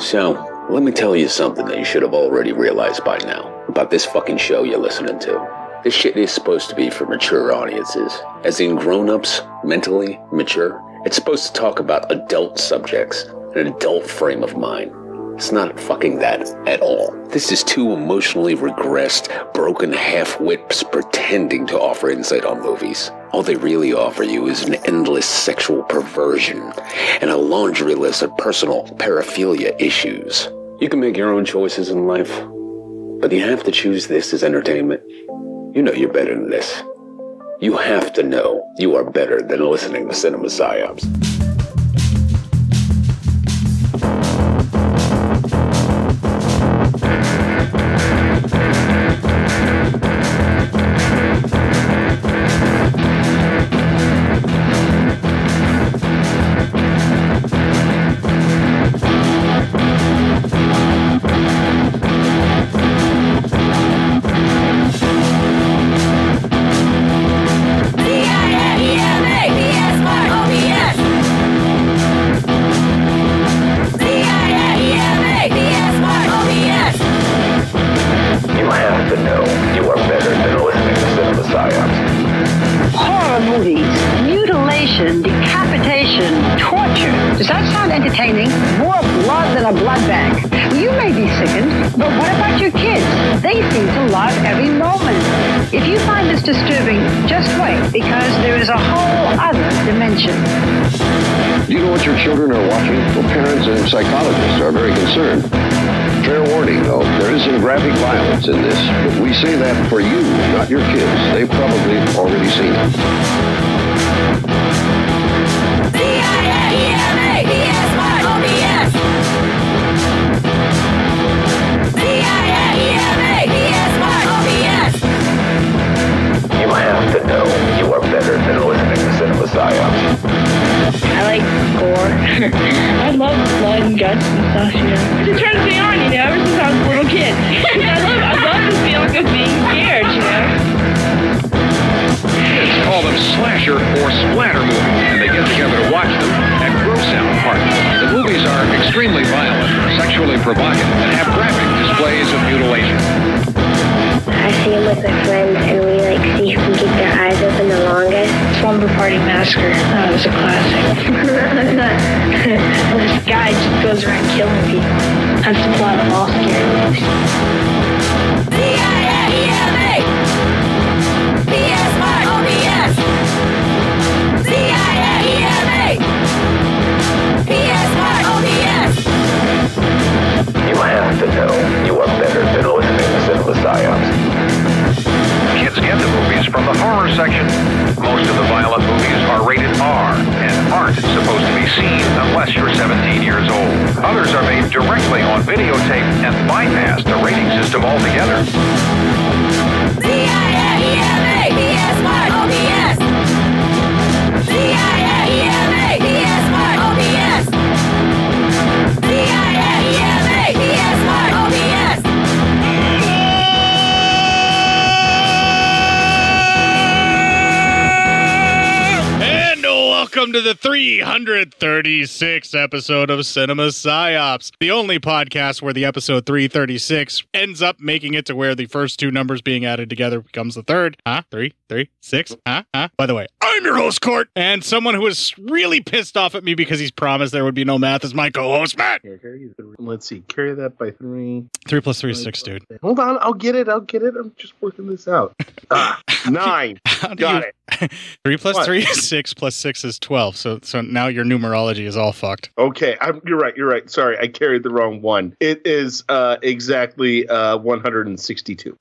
So, let me tell you something that you should have already realized by now about this fucking show you're listening to. This shit is supposed to be for mature audiences, as in grown ups, mentally mature. It's supposed to talk about adult subjects, in an adult frame of mind. It's not fucking that at all. This is two emotionally regressed, broken half wits pretending to offer insight on movies. All they really offer you is an endless sexual perversion and a laundry list of personal paraphilia issues. You can make your own choices in life, but you have to choose this as entertainment. You know you're better than this. You have to know you are better than listening to Cinema Psyops. 36. 336th episode of Cinema Psyops, the only podcast where the episode 336 ends up making it to where the first two numbers being added together becomes the third. Huh? Three, three, six? Huh? Huh? By the way, I'm your host, Cort, and someone who is really pissed off at me because he's promised there would be no math is my co-host, Matt. Let's see. Carry that by three. Three plus three is six, dude. Hold on. I'll get it. I'll get it. I'm just working this out. Ah, nine. Got you- it. Three three is six, plus six is 12. So, so now your numerology is all fucked. Okay. I'm, you're right. You're right. Sorry. I carried the wrong one. It is uh, exactly uh, 162.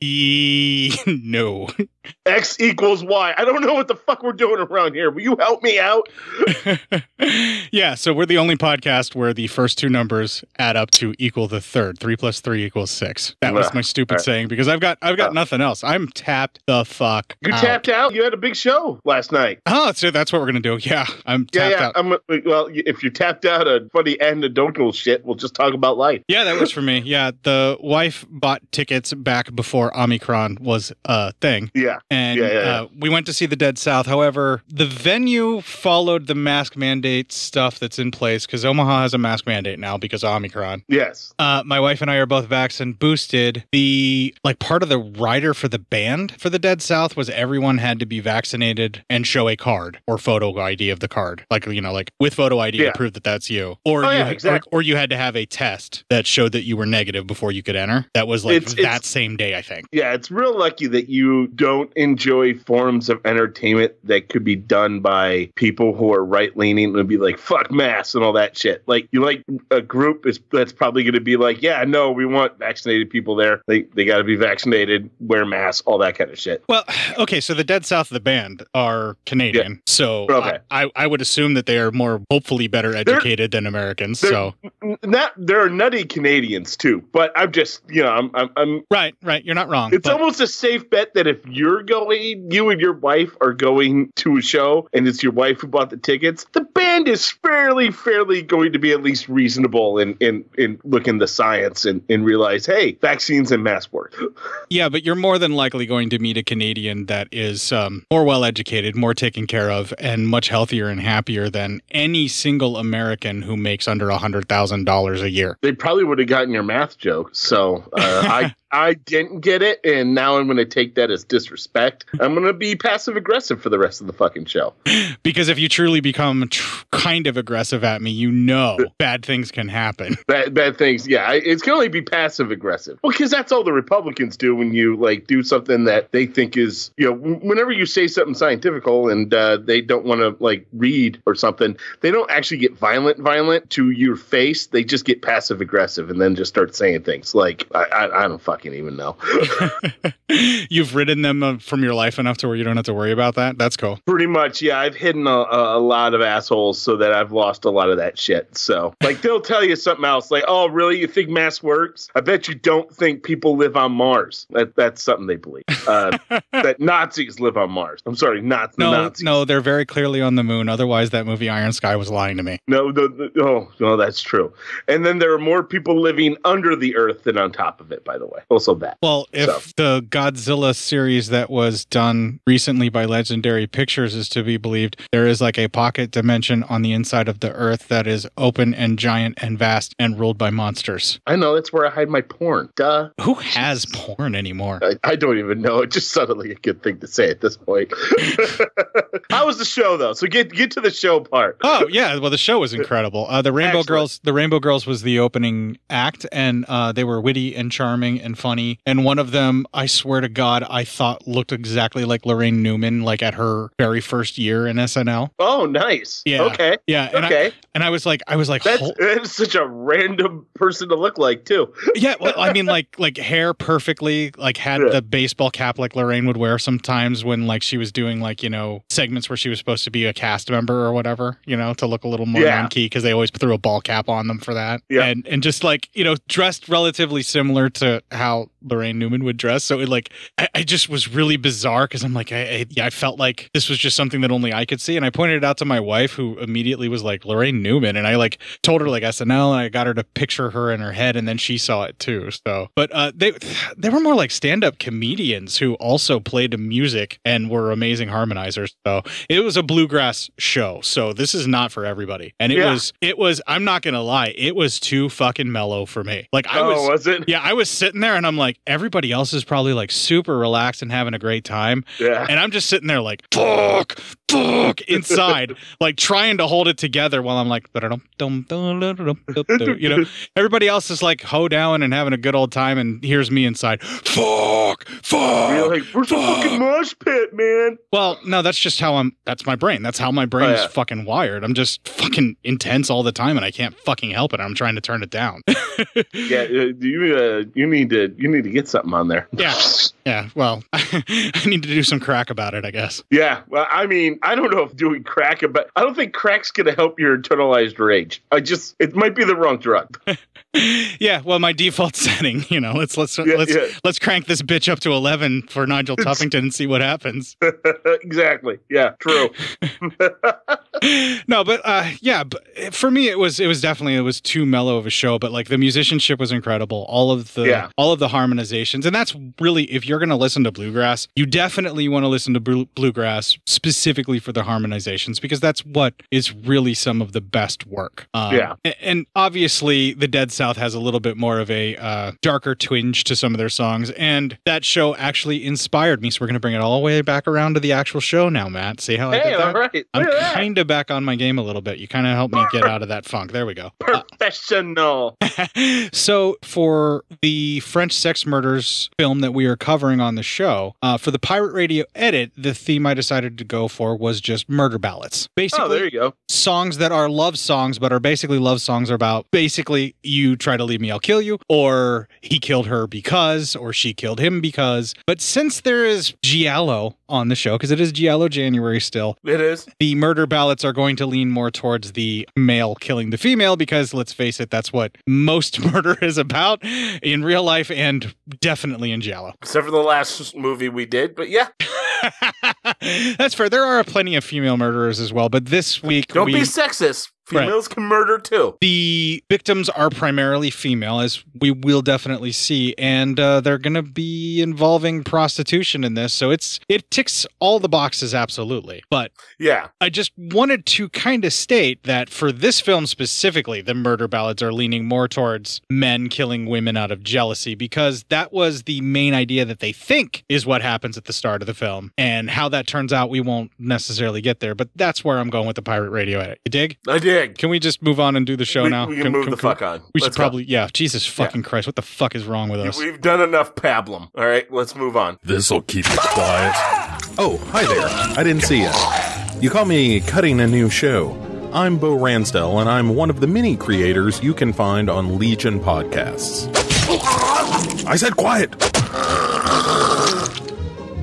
E- no. X equals Y. I don't know what the fuck we're doing around here. Will you help me out? yeah, so we're the only podcast where the first two numbers add up to equal the third. Three plus three equals six. That was Ah, my stupid right. saying because I've got I've got Oh. nothing else. I'm tapped the fuck. You out. tapped out. You had a big show last night. Oh, so that's what we're gonna do. Yeah, I'm Yeah, tapped yeah. out. I'm, well, if you're tapped out of funny anecdotal shit, we'll just talk about life. Yeah, that works for me. Yeah, the wife bought tickets back before Omicron was a thing. Yeah. And Yeah, yeah, yeah. Uh, we went to see the Dead South. However, the venue followed the mask mandate stuff that's in place because Omaha has a mask mandate now because of Omicron. Yes. Uh, my wife and I are both and boosted. The like part of the rider for the band for the Dead South was everyone had to be vaccinated and show a card or photo ID of the card, like you know, like with photo ID Yeah. to prove that that's you, or Oh, you yeah, or- exactly. or, you had to have a test that showed that you were negative before you could enter. That was like It's- that it's- same day, I think. Yeah, it's real lucky that you don't enjoy forms of entertainment that could be done by people who are right leaning and be like, fuck mass and all that shit. Like, you like a group is that's probably going to be like, yeah, no, we want vaccinated people there. They, they got to be vaccinated, wear masks, all that kind of shit. Well, okay, so the Dead South, of the band, are Canadian, so Okay. I, I I would assume that they are more hopefully better educated than Americans. So Not, there are nutty Canadians too, but I'm just, you know, I'm, I'm, I'm right, right, you're not wrong. It's but- almost a safe bet that if you're going, you and your wife are going to a show and it's your wife who bought the tickets, the band is fairly, fairly going to be at least reasonable in, in, in looking the science and, and realize, hey, vaccines and mask work. Yeah, but you're more than likely going to meet a Canadian that is um, more well educated, more taken care of, and much healthier and happier than any single American who makes under a hundred thousand dollars a year. They probably would have gotten your math joke. So uh, I I didn't get it, and now I'm going to take that as disrespect. I'm going to be passive aggressive for the rest of the fucking show. Because if you truly become tr- kind of aggressive at me, you know bad things can happen. Bad, bad things. Yeah, I, it's going to only be passive aggressive. Well, because that's all the Republicans do when you like do something that they think is, you know, w- whenever you say something scientific and uh, they don't want to like read or something, they don't actually get violent, violent to your face. They just get passive aggressive and then just start saying things like, I, I, I don't fucking even know. You've ridden them uh, from your life enough to where you don't have to worry about that. That's cool. Pretty much, yeah. I've hidden a, a, lot of assholes so that I've lost a lot of that shit. So, like, they'll tell you something else, like, "Oh, really? You think mass works? I bet you don't think people live on Mars." That that's something they believe. Uh, that Nazis live on Mars. I'm sorry, not No, Nazis. no, they're very clearly on the moon. Otherwise, that movie Iron Sky was lying to me. No, the, oh, no, that's true. And then there are more people living under the Earth than on top of it. By the way, also that. Well, if So. the Godzilla series that was done recently by Legendary Pictures is to be believed, there is like a pocket dimension on the inside of the Earth that is open and giant and vast and ruled by monsters. I know that's where I hide my porn. Duh. Who has porn anymore? I, I don't even know. It just suddenly a good thing to say at this point. How was the show though? So get get to the show part. Oh yeah, well the show was incredible. Uh, the Rainbow Excellent. Girls, the Rainbow Girls was the opening act, and uh, they were witty and charming and funny. And one of them, I swear to God, I thought looked exactly like Laraine Newman, like at her very first year in SNL. Oh, nice. Yeah. Okay. Yeah, and okay. I and I was like, I was like, That's, "Hol- that's such a random person to look like too. yeah. Well, I mean, like, like hair perfectly, like had Yeah. the baseball cap like Laraine would wear sometimes when like she was doing like you know segments where she was supposed to be a cast member or whatever, you know, to look a little more Yeah. on key because they always threw a ball cap on them for that. Yeah. and and just like you know, dressed relatively similar to how Laraine Newman would dress. So it like, I, I just was really bizarre because I'm like, I, I, yeah, I felt like this was just something that only I could see, and I pointed it out to my wife who immediately was like Laraine Newman, and I like told her like SNL, and I got her to picture her in her head, and then she saw it too. So, but uh, they they were more like stand up comedians who also played music and were amazing harmonizers. So it was a bluegrass show. So this is not for everybody, and it Yeah. was it was. I'm not gonna lie, it was too fucking mellow for me. Like I oh, was was it? yeah, I was sitting there and I'm like, everybody else is probably like super relaxed and having a great time. Yeah. And I'm just sitting there like, fuck, inside, like trying to hold it together while I'm like, "Da-da-dum, dum, da-da-dum, da-da-dum," you know, everybody else is like hoe down and having a good old time. And here's me inside, fuck, fuck. You're like, where's the fucking mosh pit, man? Well, no, that's just how I'm. That's my brain. That's how my brain Oh, is fucking wired. I'm just fucking intense all the time, and I can't fucking help it. I'm trying to turn it down. Yeah, uh, you uh, you need to you need to get something on there. Yeah. Yeah, well, I need to do some crack about it, I guess. Yeah, well, I mean, I don't know if doing crack, but I don't think crack's going to help your internalized rage. I just, it might be the wrong drug. yeah, well, my default setting, you know, let's let's Yeah, let's yeah. let's crank this bitch up to eleven for Nigel Tuffington and see what happens. exactly. Yeah, true. no, but uh, yeah, but for me, it was it was definitely it was too mellow of a show. But like the musicianship was incredible. All of the Yeah. all of the harmonizations, and that's really if you're going to listen to bluegrass, you definitely want to listen to blu- bluegrass specifically for the harmonizations because that's what is really some of the best work. Um, Yeah. and obviously the Dead South has a little bit more of a uh, darker twinge to some of their songs, and that show actually inspired me. So we're going to bring it all the way back around to the actual show now, Matt. See how I Hey, did that? right. I'm Look at that. kind of back on my game a little bit. You kind of helped me get out of that funk. There we go. Uh, Professional. so, for the French sex murders film that we are covering on the show, uh, for the Pirate Radio edit, the theme I decided to go for was just murder ballads. Basically, Oh, there you go. songs that are love songs, but are basically love songs are about basically you try to leave me, I'll kill you, or he killed her because, or she killed him because. But since there is Giallo on the show, because it is Giallo January still, It is. the murder ballads are going to lean more towards the male killing the female because let's face it, that's what most murder is about in real life and definitely in Giallo. Except for the last movie we did, but yeah. That's fair. There are plenty of female murderers as well, but this week Don't we be sexist. Right. Females can murder too. the victims are primarily female, as we will definitely see, and uh, they're going to be involving prostitution in this. So it's it ticks all the boxes, absolutely. But Yeah. I just wanted to kind of state that for this film specifically, the murder ballads are leaning more towards men killing women out of jealousy because that was the main idea that they think is what happens at the start of the film. And how that turns out, we won't necessarily get there, but that's where I'm going with the pirate radio edit. You dig? I dig. Can we just move on and do the show We- now? we can move the fuck on. We should Let's go. probably, yeah. Jesus fucking Christ, what the fuck is wrong with us? We've done enough pablum. All right, let's move on. This'll keep you quiet. Oh, hi there. I didn't see you. You call me cutting a new show. I'm Bo Ransdell, and I'm one of the many creators you can find on Legion Podcasts. I said quiet!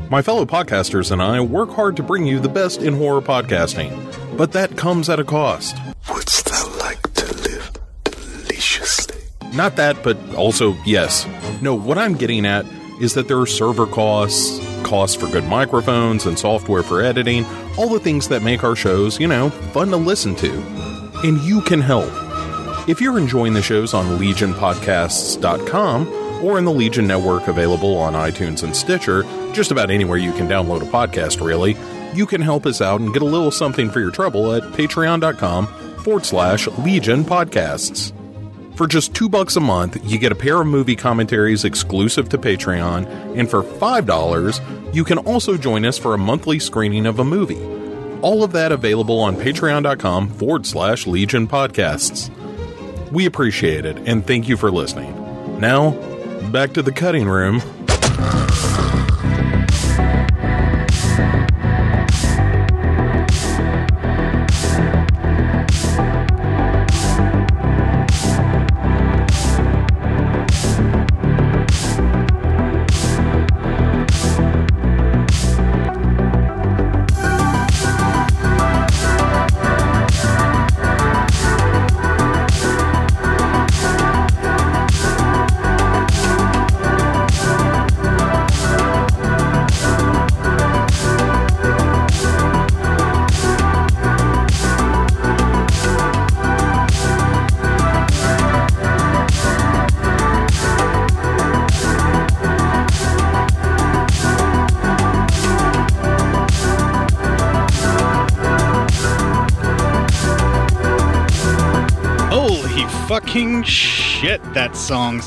My fellow podcasters and I work hard to bring you the best in horror podcasting, but that comes at a cost. Wouldst thou like to live deliciously? Not that, but also yes. No, what I'm getting at is that there are server costs, costs for good microphones and software for editing, all the things that make our shows, you know, fun to listen to. And you can help. If you're enjoying the shows on legionpodcasts.com or in the Legion Network available on iTunes and Stitcher, just about anywhere you can download a podcast, really, you can help us out and get a little something for your trouble at patreon.com forward slash Legion Podcasts. For just two bucks a month, you get a pair of movie commentaries exclusive to Patreon, and for five dollars, you can also join us for a monthly screening of a movie. All of that available on patreon.com forward slash Legion Podcasts. We appreciate it, and thank you for listening. Now, back to the cutting room.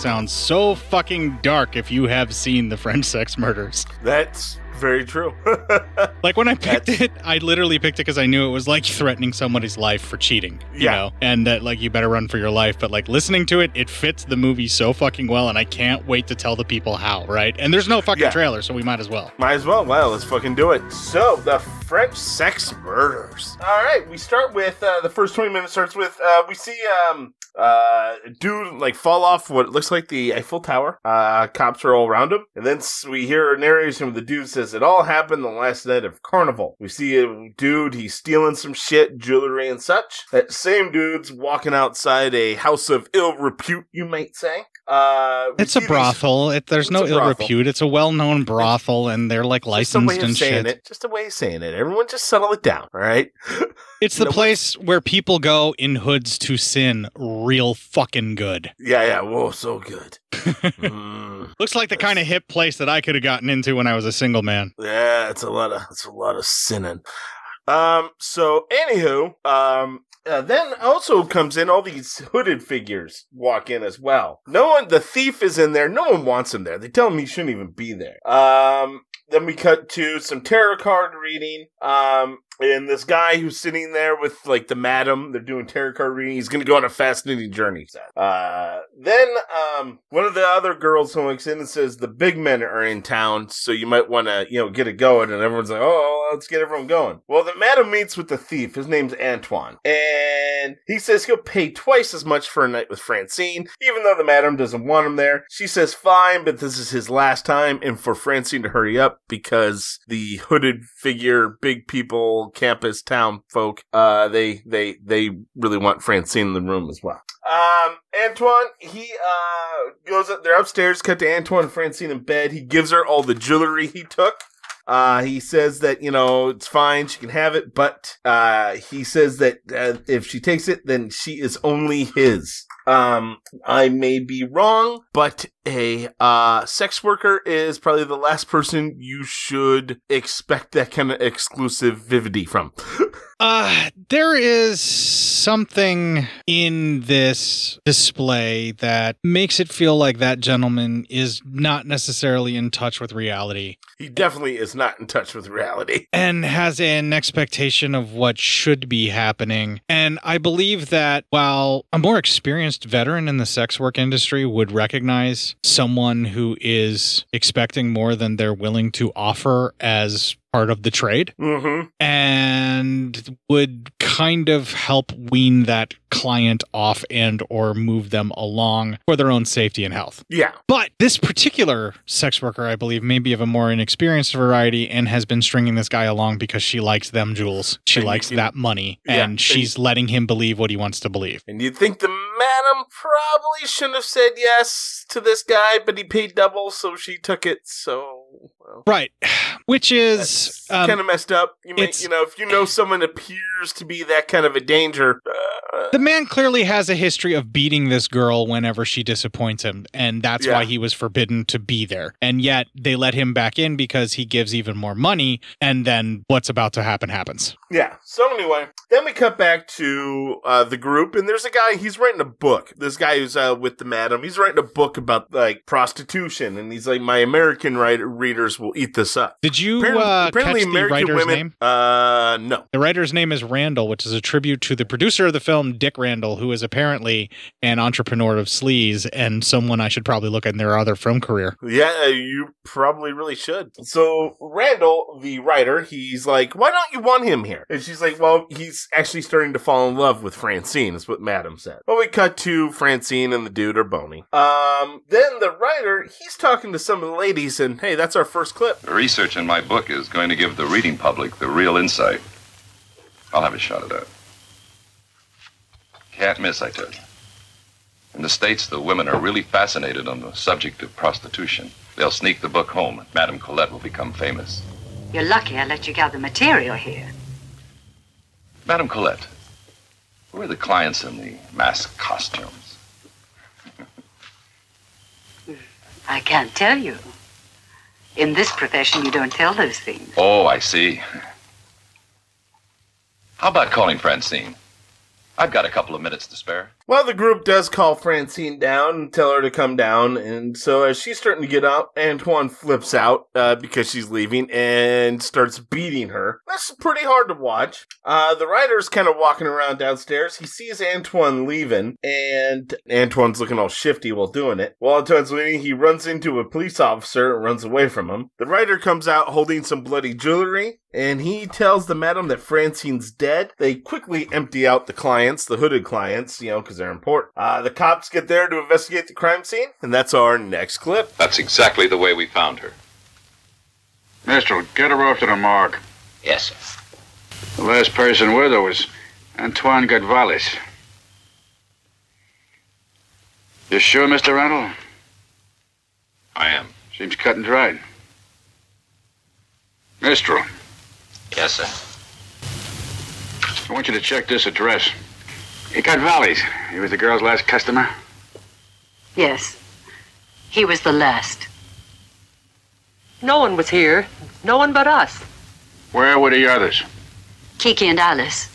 Sounds so fucking dark if you have seen the French sex murders. That's very true. Like when I picked it, I literally picked it because I knew it was like threatening somebody's life for cheating. You Yeah. know? And that like you better run for your life. But like listening to it, it fits the movie so fucking well, and I can't wait to tell the people how, right? And there's no fucking Yeah. trailer, so we might as well. Might as well. Well, let's fucking do it. So, the French sex murders. All right, we start with uh, the first 20 minutes starts with uh, we see um, uh, dude like fall off what looks like the Eiffel Tower. Uh, cops are all around him, and then we hear a narration of the dude says it all happened the last night of Carnival. We see a dude he's stealing some shit, jewelry and such. That same dude's walking outside a house of ill repute, you might say. Uh, It's a these- brothel. It, there's no ill brothel. repute. It's a well-known brothel, and they're like Just a way licensed and shit. it. Just a way of saying it. Everyone, just settle it down. All right. It's the place where people go in hoods to sin real fucking good. Yeah, yeah. Whoa, so good. Looks like the kind of hip place that I could have gotten into when I was a single man. Yeah, it's a lot of it's a lot of sinning. Um. So, anywho, um. Uh, then also comes in all these hooded figures walk in as well. No one, the thief is in there. No one wants him there. They tell him he shouldn't even be there. Um. Then we cut to some tarot card reading. Um. And this guy who's sitting there with like the madam, they're doing tarot card reading. He's going to go on a fascinating journey. Uh, then um, one of the other girls who walks in and says the big men are in town, so you might want to you know get it going. And everyone's like, oh, let's get everyone going. Well, the madam meets with the thief. His name's Antoine, and he says he'll pay twice as much for a night with Francine, even though the madam doesn't want him there. She says fine, but this is his last time, and for Francine to hurry up because the hooded figure, big people, campus town folk, uh, they they they really want Francine in the room as well. Um, Antoine, he uh goes up. They're upstairs. Cut to Antoine and Francine in bed. He gives her all the jewelry he took. Uh, he says that you know it's fine, she can have it, but uh, he says that uh, if she takes it, then she is only his. Um, I may be wrong, but a uh, sex worker is probably the last person you should expect that kind of exclusivity from. Uh, there is something in this display that makes it feel like that gentleman is not necessarily in touch with reality he definitely is not in touch with reality. and has an expectation of what should be happening. And I believe that while a more experienced veteran in the sex work industry would recognize someone who is expecting more than they're willing to offer as part of the trade Mm-hmm. and would kind of help wean that client off and or move them along for their own safety and health. Yeah. But this particular sex worker, I believe, may be of a more inexperienced variety and has been stringing this guy along because she likes them jewels. She And likes can- that money Yeah, and and- she's letting him believe what he wants to believe. And you'd think the madam probably shouldn't have said yes to this guy, but he paid double, so she took it. So, well, Right. Which is um, kind of messed up. You it's- you know, if you know someone appears to be that kind of a danger, uh, The man clearly has a history of beating this girl whenever she disappoints him, and that's Yeah. why he was forbidden to be there. And yet they let him back in because he gives even more money, and then what's about to happen happens. Yeah. So anyway, then we cut back to uh, the group, and there's a guy. He's writing a book. This guy who's uh, with the madam. He's writing a book about like prostitution, and he's like, my American writer readers will eat this up. Did you Apparently, uh, apparently catch the American writer's women. name? Uh, no. The writer's name is Randall, which is a tribute to the producer of the film, Dick Randall, who is apparently an entrepreneur of sleaze and someone I should probably look at in their other film career. Yeah, uh, you probably really should. So Randall, the writer, he's like, "Why don't you want him here?" And she's like, "Well, he's actually starting to fall in love with Francine." Is what Madam said. Well, we cut to Francine and the dude are boning. Um, then the writer, he's talking to some of the ladies, and hey, that's our first clip. The research in my book is going to give the reading public the real insight. I'll have a shot at that. Can't miss, I tell you. In the States, the women are really fascinated on the subject of prostitution. They'll sneak the book home, and Madame Colette will become famous. You're lucky I let you gather material here. Madame Colette, who are the clients in the mask costumes? I can't tell you. In this profession, you don't tell those things. Oh, I see. How about calling Francine? I've got a couple of minutes to spare. Well, the group does call Francine down and tell her to come down, and so as she's starting to get up, Antoine flips out uh, because she's leaving and starts beating her. That's pretty hard to watch. Uh, the writer's kind of walking around downstairs. He sees Antoine leaving, and Antoine's looking all shifty while doing it. While Antoine's leaving, he runs into a police officer and runs away from him. The writer comes out holding some bloody jewelry, and he tells the madam that Francine's dead. They quickly empty out the clients, the hooded clients, you know, because because they're important. Uh, the cops get there to investigate the crime scene, and that's our next clip. That's exactly the way we found her. Mister, get her off to the morgue. Yes, sir. The last person with her was Antoine Gonzalez. You sure, Mr. Randall? I am. Seems cut and dried. Mistral, Yes, sir. I want you to check this address. He got Valleys. He was the girl's last customer. Yes. He was the last. No one was here. No one but us. Where were the others? Kiki and Alice.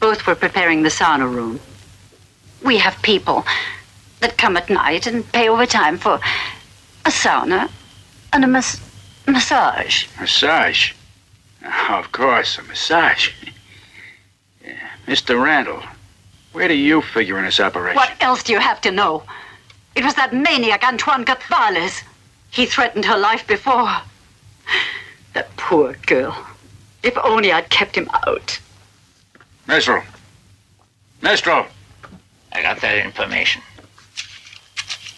Both were preparing the sauna room. We have people that come at night and pay overtime for a sauna and a mas- massage. Massage. Oh, of course, a massage. Yeah. Mr. Randall, where do you figure in this operation? What else do you have to know? It was that maniac Antoine Gonzalez. He threatened her life before. That poor girl. If only I'd kept him out. Mistral. Mistral. I got that information.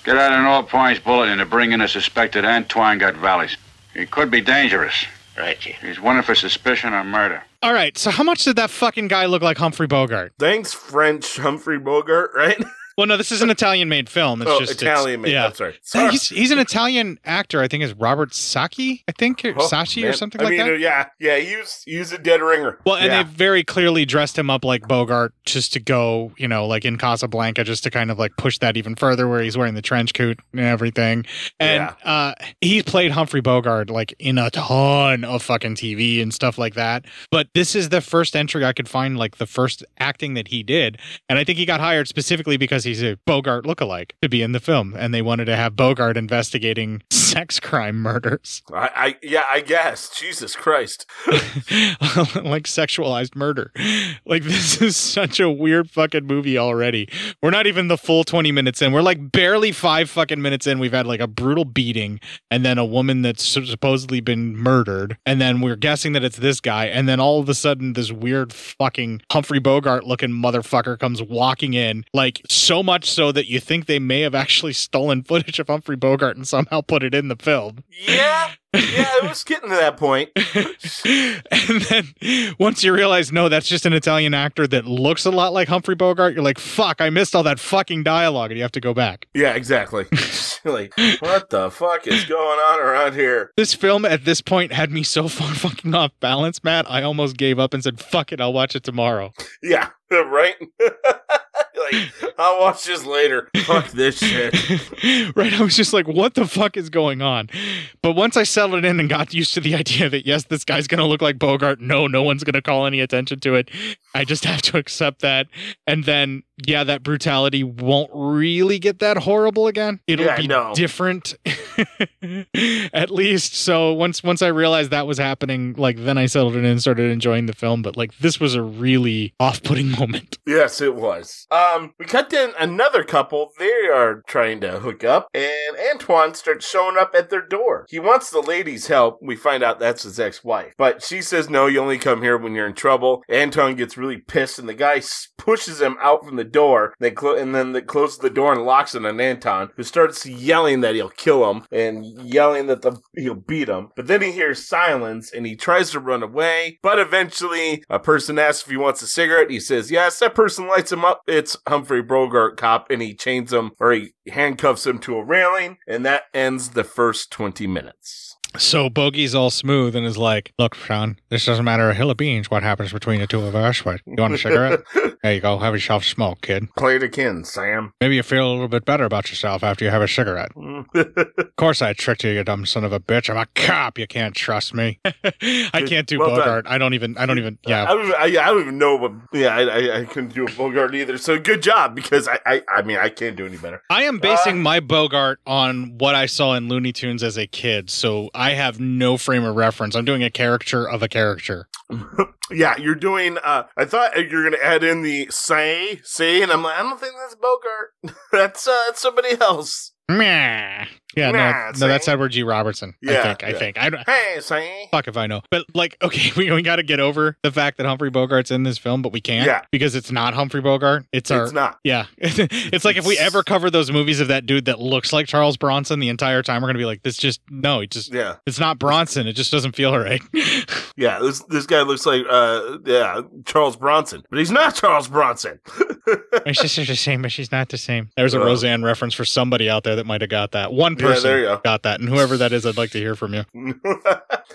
Get out an all points bulletin to bring in a suspected Antoine Gonzalez. He could be dangerous. Right, Chief. He's wanted for suspicion of murder. All right, so how much did that fucking guy look like Humphrey Bogart? Thanks, French Humphrey Bogart, right? Well, no, this is an Italian-made film. It's Oh, just Italian-made, Yeah, that's right. So Sorry. he's he's an Italian actor. I think is Robert Sacchi. I think or Oh, Sacchi or something I like mean, that. Yeah, yeah, he was, he was a dead ringer. Well, and yeah. they very clearly dressed him up like Bogart just to go, you know, like in Casablanca, just to kind of like push that even further, where he's wearing the trench coat and everything. And uh, he played Humphrey Bogart like in a ton of fucking TV and stuff like that. But this is the first entry I could find, like the first acting that he did. And I think he got hired specifically because he's a Bogart lookalike to be in the film. And they wanted to have Bogart investigating sex crime murders. I, I, yeah, I guess. Jesus Christ. like sexualized murder. Like this is such a weird fucking movie already. We're not even the full 20 minutes in. We're like barely 5 fucking minutes in. We've had like a brutal beating and then a woman that's supposedly been murdered and then we're guessing that it's this guy and then all of a sudden this weird fucking Humphrey Bogart looking motherfucker comes walking in like so much so that you think they may have actually stolen footage of Humphrey Bogart and somehow put it in the film. Yeah, yeah, it was getting to that point. and then once you realize, no, that's just an Italian actor that looks a lot like Humphrey Bogart, you're like, fuck, I missed all that fucking dialogue, and you have to go back. Yeah, exactly. like, what the fuck is going on around here? This film at this point had me so far fucking off balance, Matt. I almost gave up and said, fuck it, I'll watch it tomorrow. Yeah, right? Like, I'll watch this later. Fuck this shit. right? I was just like, what the fuck is going on? But once I settled in and got used to the idea that, yes, this guy's going to look like Bogart, no, no one's going to call any attention to it, I just have to accept that. And then, yeah, that brutality won't really get that horrible again. It'll Yeah, be no. different, at least. So once once I realized that was happening, like then I settled in and started enjoying the film. But like this was a really off-putting moment. Yes, it was. Um, we cut in another couple. They are trying to hook up, and Antoine starts showing up at their door. He wants the lady's help. We find out that's his ex-wife, but she says no. You only come here when you're in trouble. Antoine gets really pissed, and the guy pushes him out from the door. They clo- and then they closes the door and locks it on Anton, who starts yelling that he'll kill him and yelling that the he'll beat him. But then he hears silence and he tries to run away. But eventually, a person asks if he wants a cigarette. He says yes. That person lights him up. It's Humphrey Bogart cop, and he chains him or he handcuffs him to a railing, and that ends the first twenty minutes. So Bogey's all smooth and is like, "Look, Sean, this doesn't matter a hill of beans. What happens between the two of us? What? You want a cigarette? there you go. Have yourself a smoke, kid. Play it again, Sam. Maybe you feel a little bit better about yourself after you have a cigarette. Mm. of course, I tricked you, you dumb son of a bitch. I'm a cop. You can't trust me. I can't do Well done. Bogart. I don't even. I don't even. I Yeah. don't, I, I don't even know what. Yeah, I, I, I couldn't do a Bogart either. So good job because I, I, I mean, I can't do any better. I am basing uh, my Bogart on what I saw in Looney Tunes as a kid, so I have no frame of reference. I'm doing a caricature of a character. Yeah, you're doing. uh I thought you're gonna add in the say, say, and I'm like, I don't think that's Bogart. that's uh, that's somebody else. Meh. Yeah, Nah, no, see? no, that's Edward G. Robertson. I Yeah, think. I think. I don't. Hey, see? Fuck if I know. But like, okay, we, we got to get over the fact that Humphrey Bogart's in this film, but we can't. Yeah. Because it's not Humphrey Bogart. It's our. It's not. Yeah. it's like if we ever cover those movies of that dude that looks like Charles Bronson the entire time, we're gonna be like, this just no, it just Yeah. it's not Bronson. It just doesn't feel right. Yeah, this this guy looks like uh yeah, Charles Bronson. But he's not Charles Bronson. My sister's the same, but she's not the same. There's a Oh. Roseanne reference for somebody out there that might have got that. One Yeah, person there you go. got that, and whoever that is, I'd like to hear from you.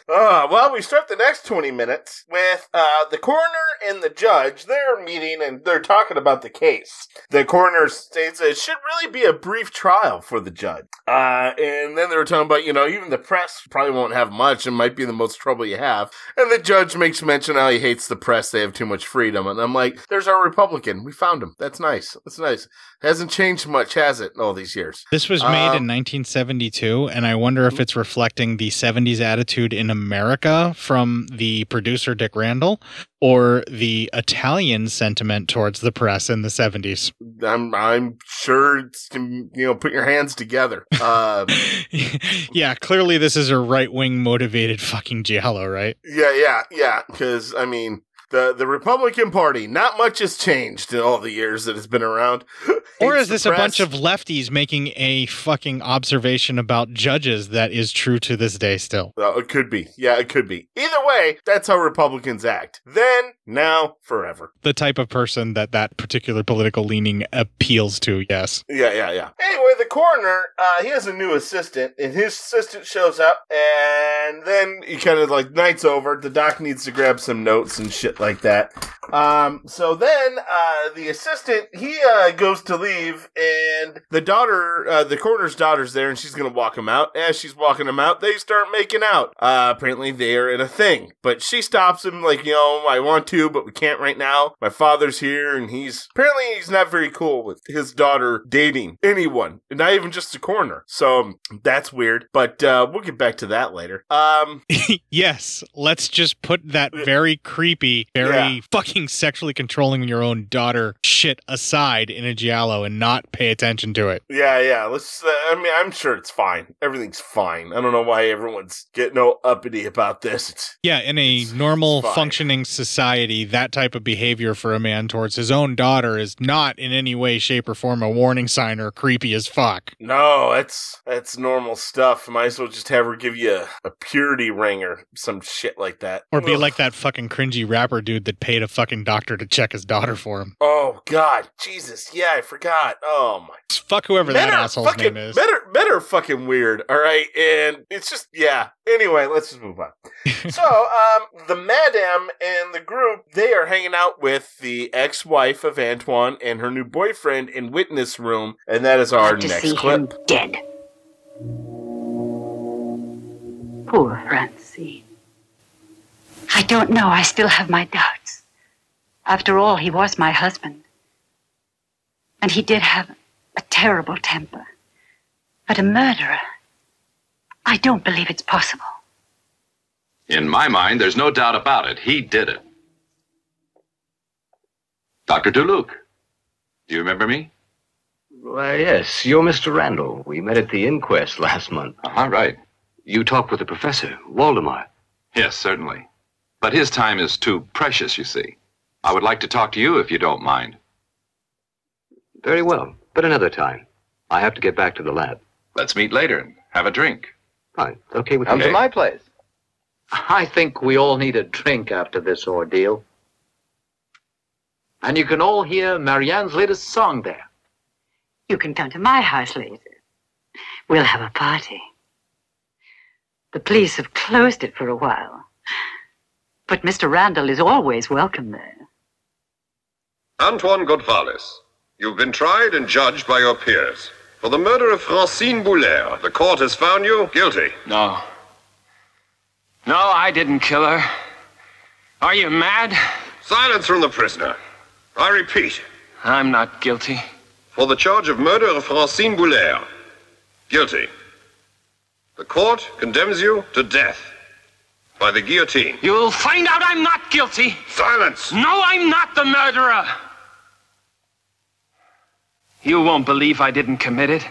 Uh, well, we start the next 20 minutes with uh, the coroner and the judge. They're meeting and they're talking about the case. The coroner states it should really be a brief trial for the judge. Uh, and then they were talking about, you know, even the press probably won't have much and might be the most trouble you have. And the judge makes mention how he hates the press. They have too much freedom. And I'm like, there's our Republican. We found him. That's nice. That's nice. Hasn't changed much, has it, in all these years? This was made Um, in 1972, and I wonder if it's reflecting the 70s attitude in America from the producer Dick Randall or the Italian sentiment towards the press in the 70s. I'm I'm sure it's you know put your hands together. Uh, yeah, clearly this is a right wing motivated fucking giallo, right? yeah, yeah, yeah. Because I mean, the the Republican Party, not much has changed in all the years that it's been around. Or is this a bunch of lefties making a fucking observation about judges that is true to this day still? Uh, it could be. Yeah, it could be. Either way, that's how Republicans act. Then, now, forever. The type of person that that particular political leaning appeals to, yes. Yeah, yeah, yeah. Anyway, the coroner, uh, he has a new assistant, and his assistant shows up, and then he kind of like night's over. The doc needs to grab some notes and shit like that. Um, so then, uh, the assistant, he, uh, goes to leave, and the daughter, uh, the coroner's daughter's there, and she's gonna walk him out. As she's walking him out, they start making out. Uh, apparently they're in a thing, but she stops him, like, you know, I want to, but we can't right now. My father's here, and he's, apparently he's not very cool with his daughter dating anyone, not even just the coroner. So, that's weird, but, uh, we'll get back to that later. Um, yes, let's just put that very creepy, very Yeah. fucking sexually controlling your own daughter shit aside in a giallo and not pay attention to it. Yeah, yeah. Let's. Uh, I mean, I'm sure it's fine. Everything's fine. I don't know why everyone's getting all uppity about this. It's, Yeah, in a normal functioning society, that type of behavior for a man towards his own daughter is not in any way, shape, or form a warning sign or creepy as fuck. no, that's that's normal stuff. Might as well just have her give you a, a purity ring or some shit like that. Or be Ugh. like that fucking cringy rapper dude that paid a fucking doctor to check his daughter for him. Oh God, Jesus! Yeah, I forgot. Oh my. Fuck whoever that Men are asshole's fucking, name is. Men are, men are fucking weird, all right? And it's just, yeah. Anyway, let's just move on. so, um, the madam and the group, they are hanging out with the ex-wife of Antoine and her new boyfriend in witness room, and that is our to next see clip. him dead. Poor Francine. I don't know. I still have my doubts. After all, he was my husband. And he did have a terrible temper. But a murderer, I don't believe it's possible. In my mind, there's no doubt about it. He did it. Dr. Duluc, do you remember me? Why, yes, you're Mr. Randall. We met at the inquest last month. Uh-huh, right. You talked with the professor, Waldemar. Yes, certainly. But his time is too precious, you see. I would like to talk to you if you don't mind. Very well, but another time. I have to get back to the lab. Let's meet later and have a drink. Fine. Okay with you. Come me. to my place. I think we all need a drink after this ordeal. And you can all hear Marianne's latest song there. You can come to my house later. We'll have a party. The police have closed it for a while. But Mr. Randall is always welcome there. Antoine Gottvalles, you've been tried and judged by your peers. For the murder of Francine Boulaire, the court has found you guilty. No. No, I didn't kill her. Are you mad? Silence from the prisoner. I repeat, I'm not guilty. for the charge of murder of Francine Boulaire, guilty. The court condemns you to death by the guillotine. You'll find out I'm not guilty. Silence! No, I'm not the murderer. You won't believe I didn't commit it,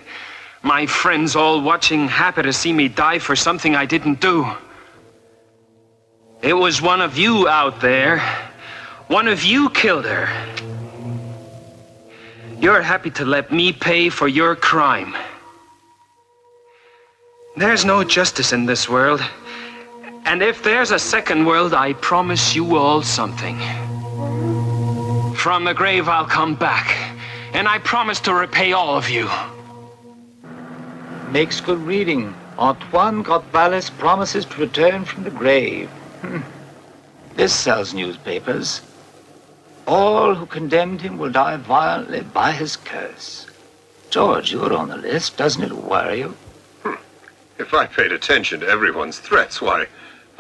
My friends all watching, happy to see me die for something I didn't do. It was one of you out there. One of you killed her. You're happy to let me pay for your crime. There's no justice in this world. And if there's a second world, I promise you all something. From the grave, I'll come back. And I promise to repay all of you. Makes good reading. Antoine Gottvalles promises to return from the grave. Hmm. This sells newspapers. All who condemned him will die violently by his curse. George, you're on the list. Doesn't it worry you? If I paid attention to everyone's threats, why,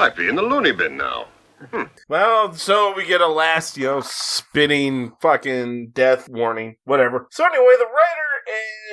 I'd be in the loony bin now. Well, so we get a last, you know, spinning fucking death warning, whatever. So anyway, the writer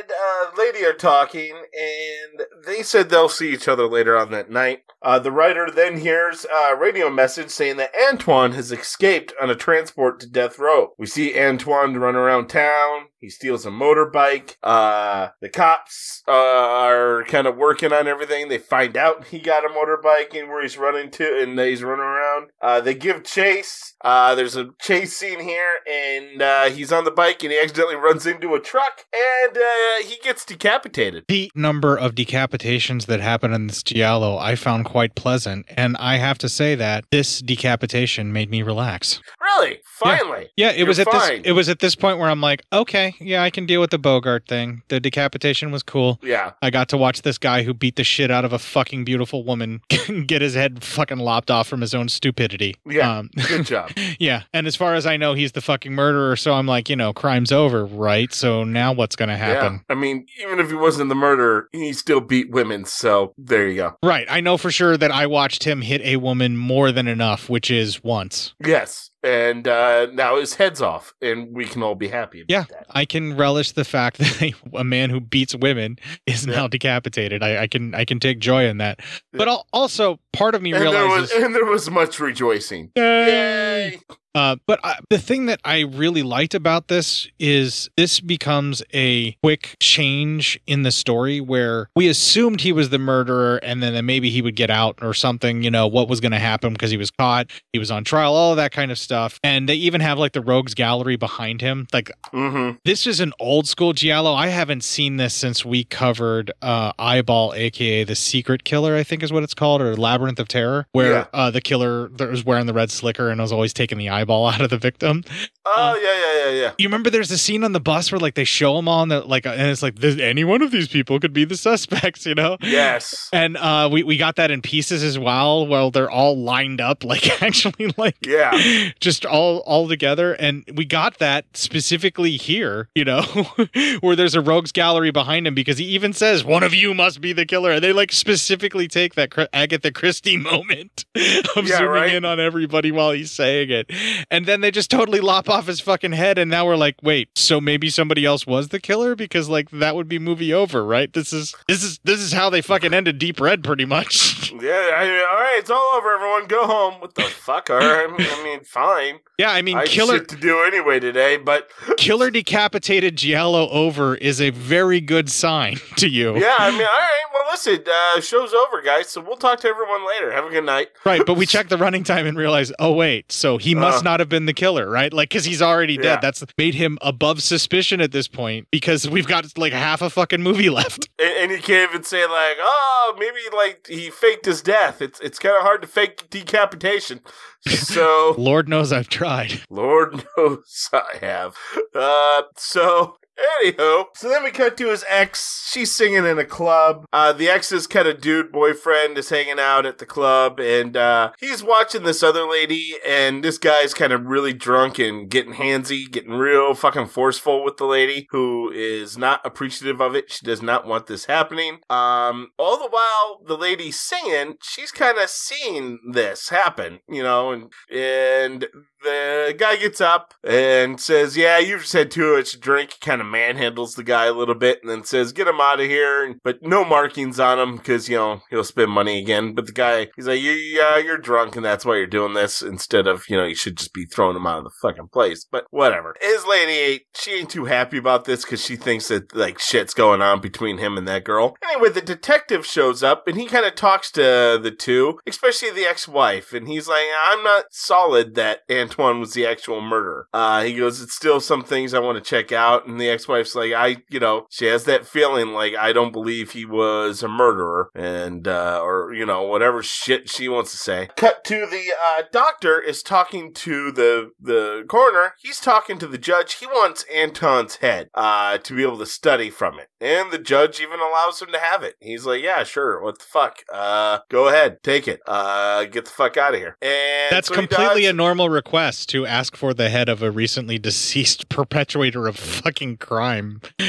and uh, lady are talking, and they said they'll see each other later on that night. Uh, the writer then hears a radio message saying that Antoine has escaped on a transport to death row. We see Antoine run around town. He steals a motorbike. Uh, the cops uh, are kind of working on everything. They find out he got a motorbike and where he's running to, and he's running around. Uh, they give chase. Uh, there's a chase scene here, and uh, he's on the bike, and he accidentally runs into a truck, and uh, he gets decapitated. The number of decapitations that happen in this Giallo I found quite pleasant, and I have to say that this decapitation made me relax. Really? Finally? Yeah, it You're was at fine. this it was at this point where I'm like, okay, yeah, I can deal with the Bogart thing. The decapitation was cool. Yeah. I got to watch this guy who beat the shit out of a fucking beautiful woman get his head fucking lopped off from his own stupidity. Yeah. Um, Good job. yeah, and as far as I know, he's the fucking murderer. So I'm like, you know, crime's over, right? So now what's gonna happen? Yeah. I mean, even if he wasn't the murderer, he still beat women. So there you go. Right. I know for sure that I watched him hit a woman more than enough, which is once. Yes. And uh, now his head's off, and we can all be happy. About Yeah, I can relish the fact that a, man who beats women is now decapitated. I, I can I can take joy in that. But also, part of me And there, realizes was, and there was much rejoicing. Yay! Uh, but I, the thing that I really liked about this is this becomes a quick change in the story where we assumed he was the murderer and then maybe he would get out or something, you know, what was going to happen because he was caught, he was on trial, all of that kind of stuff. And they even have like the rogues gallery behind him. Like, Mm-hmm. this is an old school Giallo. I haven't seen this since we covered uh, Eyeball, aka the Secret Killer, I think is what it's called, or Labyrinth of Terror, where Yeah. uh, the killer that was wearing the red slicker and was always taking the eyeball out of the victim. Oh yeah, yeah, yeah, yeah. You remember there's a scene on the bus where like they show them all, and, they're, like, and it's like this, any one of these people could be the suspects, you know? Yes. And uh, we we got that in pieces as well, while they're all lined up, like actually like yeah, just all all together. And we got that specifically here, you know, where there's a rogues gallery behind him because he even says one of you must be the killer, and they like specifically take that Agatha Christie moment of Yeah, zooming right? in on everybody while he's saying it, and then they just totally lop off his fucking head, and now we're like, wait, so maybe somebody else was the killer because like that would be movie over, right? This is this is this is how they fucking ended Deep Red, pretty much. Yeah, I mean, all right, it's all over. Everyone, go home. What the fuck? All right, I mean, fine. Yeah, I mean, I killer- to do anyway today, but Killer decapitated Giallo over is a very good sign to you. yeah, I mean, all right. Well, listen, uh, show's over, guys. So we'll talk to everyone later. Have a good night. Right, but we checked the running time and realized, oh wait, so he must Uh. not have been the killer, right? Like, because he's already Yeah. dead. That's made him above suspicion at this point because we've got like half a fucking movie left. And, and you can't even say like, oh, maybe like he faked his death. It's it's kind of hard to fake decapitation. So Lord knows I've tried. Lord knows I have. Uh, so. Anywho, so then we cut to his ex. She's singing in a club. Uh, the ex's kind of dude boyfriend is hanging out at the club, and uh, he's watching this other lady. And this guy's kind of really drunk and getting handsy, getting real fucking forceful with the lady, who is not appreciative of it. She does not want this happening. Um, all the while the lady's singing, she's kind of seeing this happen, you know, and and the guy gets up and says, "Yeah, you've just had too much to drink." Kind of manhandles the guy a little bit, and then says, "Get him out of here." But no markings on him because you know he'll spend money again. But the guy, he's like, "You, yeah, uh, you're drunk, and that's why you're doing this." Instead of you know, you should just be throwing him out of the fucking place. But whatever. His lady, she ain't too happy about this because she thinks that like shit's going on between him and that girl. Anyway, the detective shows up and he kind of talks to the two, especially the ex-wife, and he's like, "I'm not solid that Antoine was the actual murderer." Uh, he goes, "It's still some things I want to check out," and the ex-wife's like, "I, you know, she has that feeling like I don't believe he was a murderer," and uh, or you know whatever shit she wants to say. Cut to the uh, doctor is talking to the the coroner. He's talking to the judge. He wants Anton's head uh, to be able to study from it, and the judge even allows him to have it. He's like, "Yeah, sure. What the fuck? Uh, go ahead, take it. Uh, get the fuck out of here." And That's so completely a normal request to ask for the head of a recently deceased perpetuator of fucking crime.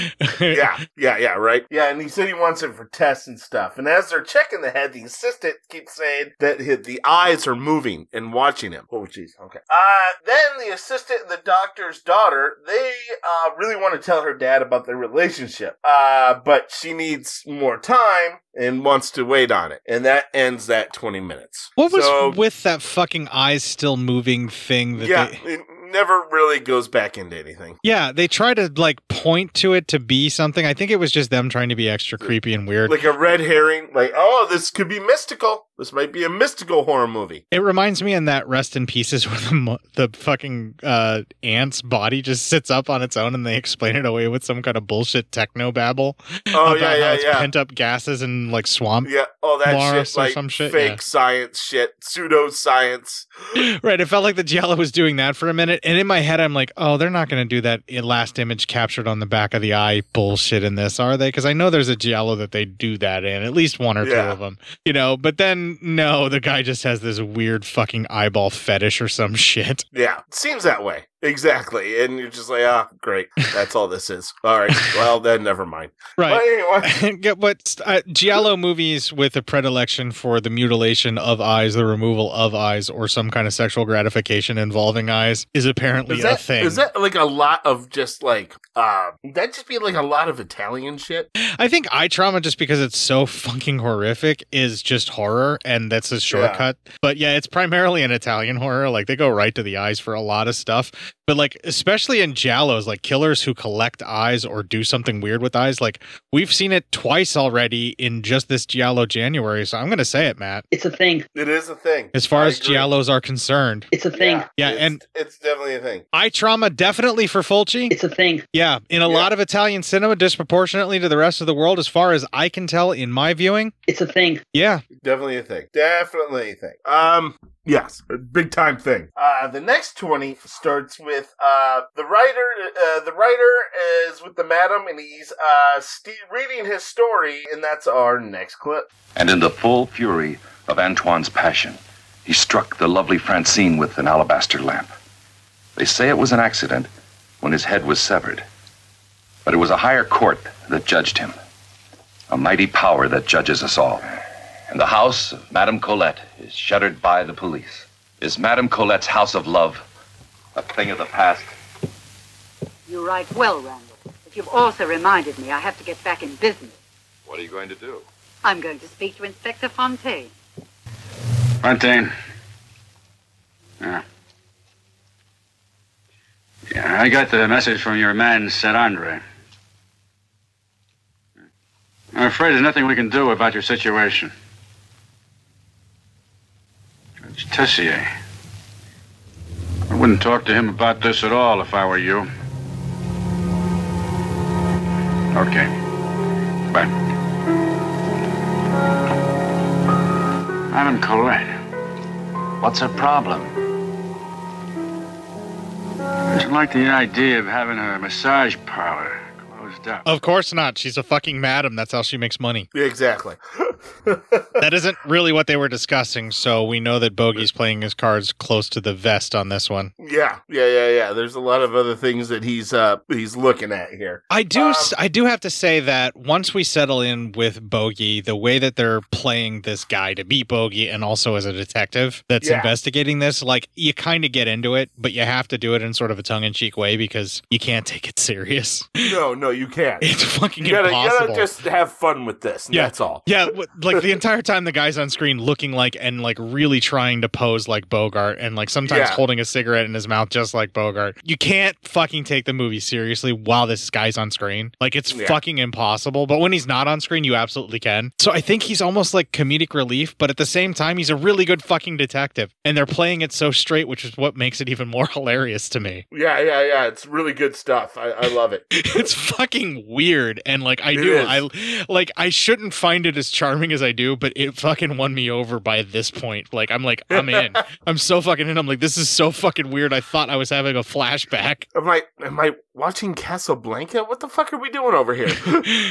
yeah, yeah, yeah, right. Yeah, and he said he wants it for tests and stuff. And as they're checking the head, the assistant keeps saying that the eyes are moving and watching him. Oh, jeez. Okay. Uh, then the assistant and the doctor's daughter, they uh, really want to tell her dad about their relationship. Uh, but she needs more time and wants to wait on it. And that ends that 20 minutes. What was with that fucking eyes still moving thing that yeah, they it never really goes back into anything. Yeah, they try to like point to it to be something. I think it was just them trying to be extra creepy and weird. Like a red herring, like, oh, this could be mystical. This might be a mystical horror movie. It reminds me in that Rest in Pieces where the the fucking uh, ant's body just sits up on its own and they explain it away with some kind of bullshit techno babble. Oh, yeah, yeah, it's yeah. Pent up gases and like swamp. Yeah, all that Mars shit, like some shit, fake yeah. science shit, pseudo science. Right, it felt like the Giallo was doing that for a minute, and in my head, I'm like, "Oh, they're not going to do that last image captured on the back of the eye bullshit in this, are they?" Because I know there's a Giallo that they do that in, at least one or two of them, you know. But then, no, the guy just has this weird fucking eyeball fetish or some shit. Yeah, seems that way. Exactly. And you're just like, ah, great. That's all this is. All right. Well, then never mind. Right. But anyway. What uh, Giallo movies with a predilection for the mutilation of eyes, the removal of eyes, or some kind of sexual gratification involving eyes is apparently Is that, a thing. is that like a lot of just like, uh, that just be like a lot of Italian shit? I think eye trauma, just because it's so fucking horrific, is just horror, and that's a shortcut. But yeah, it's primarily an Italian horror. Like they go right to the eyes for a lot of stuff. But like, especially in Giallos, like killers who collect eyes or do something weird with eyes, like we've seen it twice already in just this Giallo January. So I'm gonna say it, Matt. It's a thing. It is a thing. As far I as agree. Giallos are concerned, It's a thing. yeah, and It's definitely a thing. eye trauma definitely for Fulci. It's a thing. Yeah, in a lot of Italian cinema, disproportionately to the rest of the world, as far as I can tell in my viewing. It's a thing. Yeah. Definitely a thing. Definitely a thing. Um, yes, a big time thing. Uh, the next twenty starts with uh the writer. Uh, the writer is with the madam, and he's uh st- reading his story, and that's our next clip. And in the full fury of Antoine's passion, he struck the lovely Francine with an alabaster lamp. They say it was an accident when his head was severed. But it was a higher court that judged him, a mighty power that judges us all. And the house of Madame Colette is shuttered by the police. Is Madame Colette's house of love a thing of the past? You write well, Randall. But you've also reminded me I have to get back in business. What are you going to do? I'm going to speak to Inspector Fontaine. Fontaine. Yeah. Yeah, I got the message from your man, Saint Andre. I'm afraid there's nothing we can do about your situation. Judge Tessier. Eh? I wouldn't talk to him about this at all if I were you. Okay. Bye. Madame Colette. What's her problem? I don't like the idea of having a massage parlor closed up. Of course not. She's a fucking madam. That's how she makes money. Exactly. that isn't really what they were discussing, so we know that Bogey's playing his cards close to the vest on this one. Yeah, yeah, yeah, yeah. There's a lot of other things that he's uh he's looking at here. I do s I do have to say that once we settle in with Bogey, the way that they're playing this guy to be Bogey and also as a detective that's Yeah. investigating this, like you kind of get into it, but you have to do it in sort of a tongue-in-cheek way because you can't take it serious. No, no, you can't. It's fucking you gotta, you impossible. gotta just have fun with this. And That's all. Yeah, like the entire time the guy's on screen looking like and like really trying to pose like Bogart and like sometimes Yeah. holding a cigarette in his mouth just like Bogart. You can't fucking take the movie seriously while this guy's on screen. Like it's Yeah. fucking impossible. But when he's not on screen, you absolutely can. So I think he's almost like comedic relief, but at the same time, he's a really good fucking detective. And they're playing it so straight, which is what makes it even more hilarious to me. Yeah, yeah, yeah. It's really good stuff. I, I love it. it's fucking weird and like i It do is. i like i shouldn't find it as charming as i do but it fucking won me over by this point. Like i'm like i'm in. I'm so fucking in. I'm like this is so fucking weird. I thought i was having a flashback. Am I am I watching Casablanca? What the fuck are we doing over here?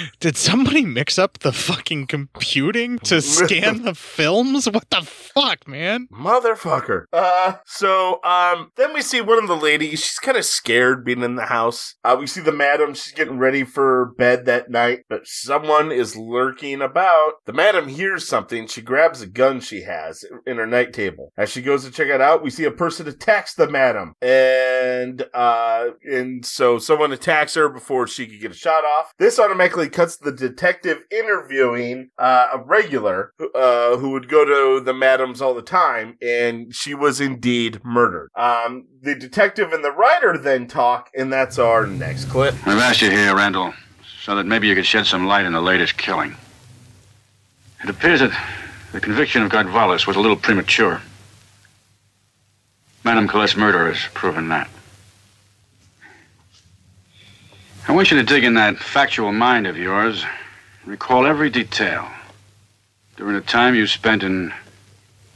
did somebody mix up the fucking computing to scan the films what the fuck man Motherfucker. Uh, so, um, then we see one of the ladies. She's kind of scared being in the house. Uh, we see the madam. She's getting ready for bed that night, but someone is lurking about. The madam hears something. She grabs a gun she has in her night table. As she goes to check it out, we see a person attacks the madam. And, uh, and so someone attacks her before she could get a shot off. This automatically cuts the detective interviewing, uh, a regular, uh, who would go to the madams all the time, and she was indeed murdered. Um, the detective and the writer then talk, and that's our next clip. I've asked you here, Randall, so that maybe you could shed some light on the latest killing. It appears that the conviction of Gottvalles was a little premature. Madame Colette's murder has proven that. I want you to dig in that factual mind of yours, recall every detail during the time you spent in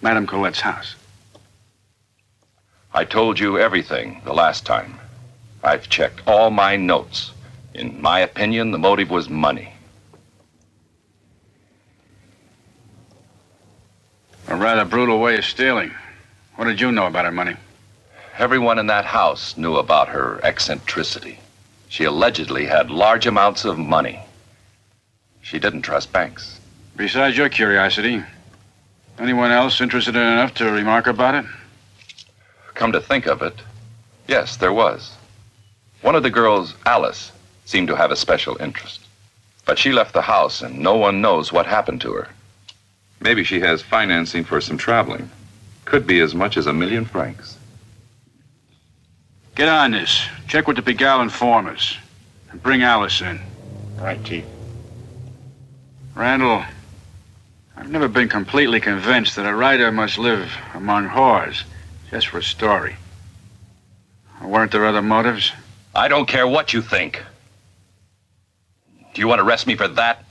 Madame Colette's house. I told you everything the last time. I've checked all my notes. In my opinion, the motive was money. A rather brutal way of stealing. What did you know about her money? Everyone in that house knew about her eccentricity. She allegedly had large amounts of money. She didn't trust banks. Besides your curiosity, anyone else interested in enough to remark about it? Come to think of it, yes, there was. One of the girls, Alice, seemed to have a special interest. But she left the house and no one knows what happened to her. Maybe she has financing for some traveling. Could be as much as a million francs. Get on this. Check with the Pigalle informers. And bring Alice in. Right, Chief. Randall, I've never been completely convinced that a writer must live among whores just for a story. Weren't there other motives? I don't care what you think. Do you want to arrest me for that?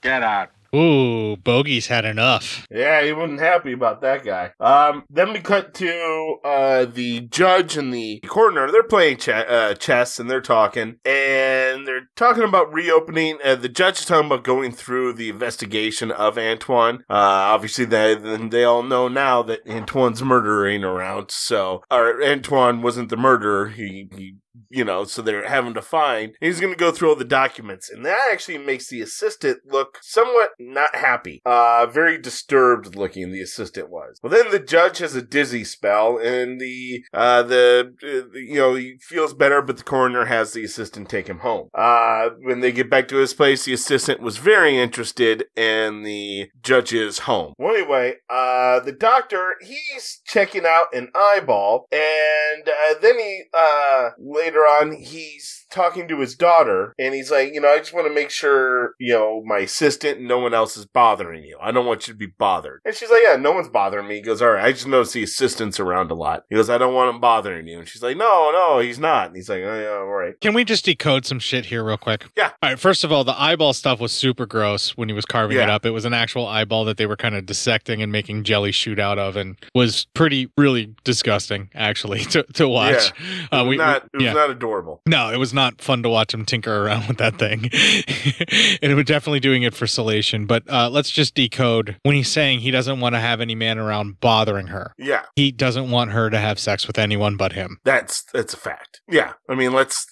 Get out. Ooh bogey's had enough Yeah, he wasn't happy about that guy. Um, then we cut to uh, the judge and the coroner. They're playing ch- uh, chess and they're talking, and they're talking about reopening. Uh, the judge is talking about going through the investigation of Antoine. Uh, obviously, they they all know now that Antoine's murderer ain't around. So, or Antoine wasn't the murderer. He he you know, so they're having to find. He's going to go through all the documents, and that actually makes the assistant look somewhat not happy. Uh, very disturbed looking. The assistant was. Well, then the judge has a dizzy spell, and the uh, the uh, you know he feels better, but the coroner has the assistant take him home. Uh, when they get back to his place, the assistant was very interested in the judge's home. Well, anyway, uh, the doctor he's checking out an eyeball, and uh, then he uh, later on he's talking to his daughter, and he's like, you know, I just want to make sure you know my assistant and no one else is bothering you. I don't want you to be bothered. And she's like, yeah, no one's bothering me. He goes, all right, I just noticed the assistant's around a lot. He goes, I don't want him bothering you. And she's like, no, no, he's not. And he's like, oh yeah, all right. Can we just decode some shit here real quick? Yeah. All right. First of all, the eyeball stuff was super gross when he was carving it up. It was an actual eyeball that they were kind of dissecting and making jelly shoot out of, and was pretty, really disgusting actually to, to watch. Yeah. Uh, It was we, not, it was yeah. not adorable. No, it was not not fun to watch him tinker around with that thing. and it was definitely doing it for salation. But uh, let's just decode when he's saying he doesn't want to have any man around bothering her. Yeah. He doesn't want her to have sex with anyone but him. That's that's a fact. Yeah, I mean, let's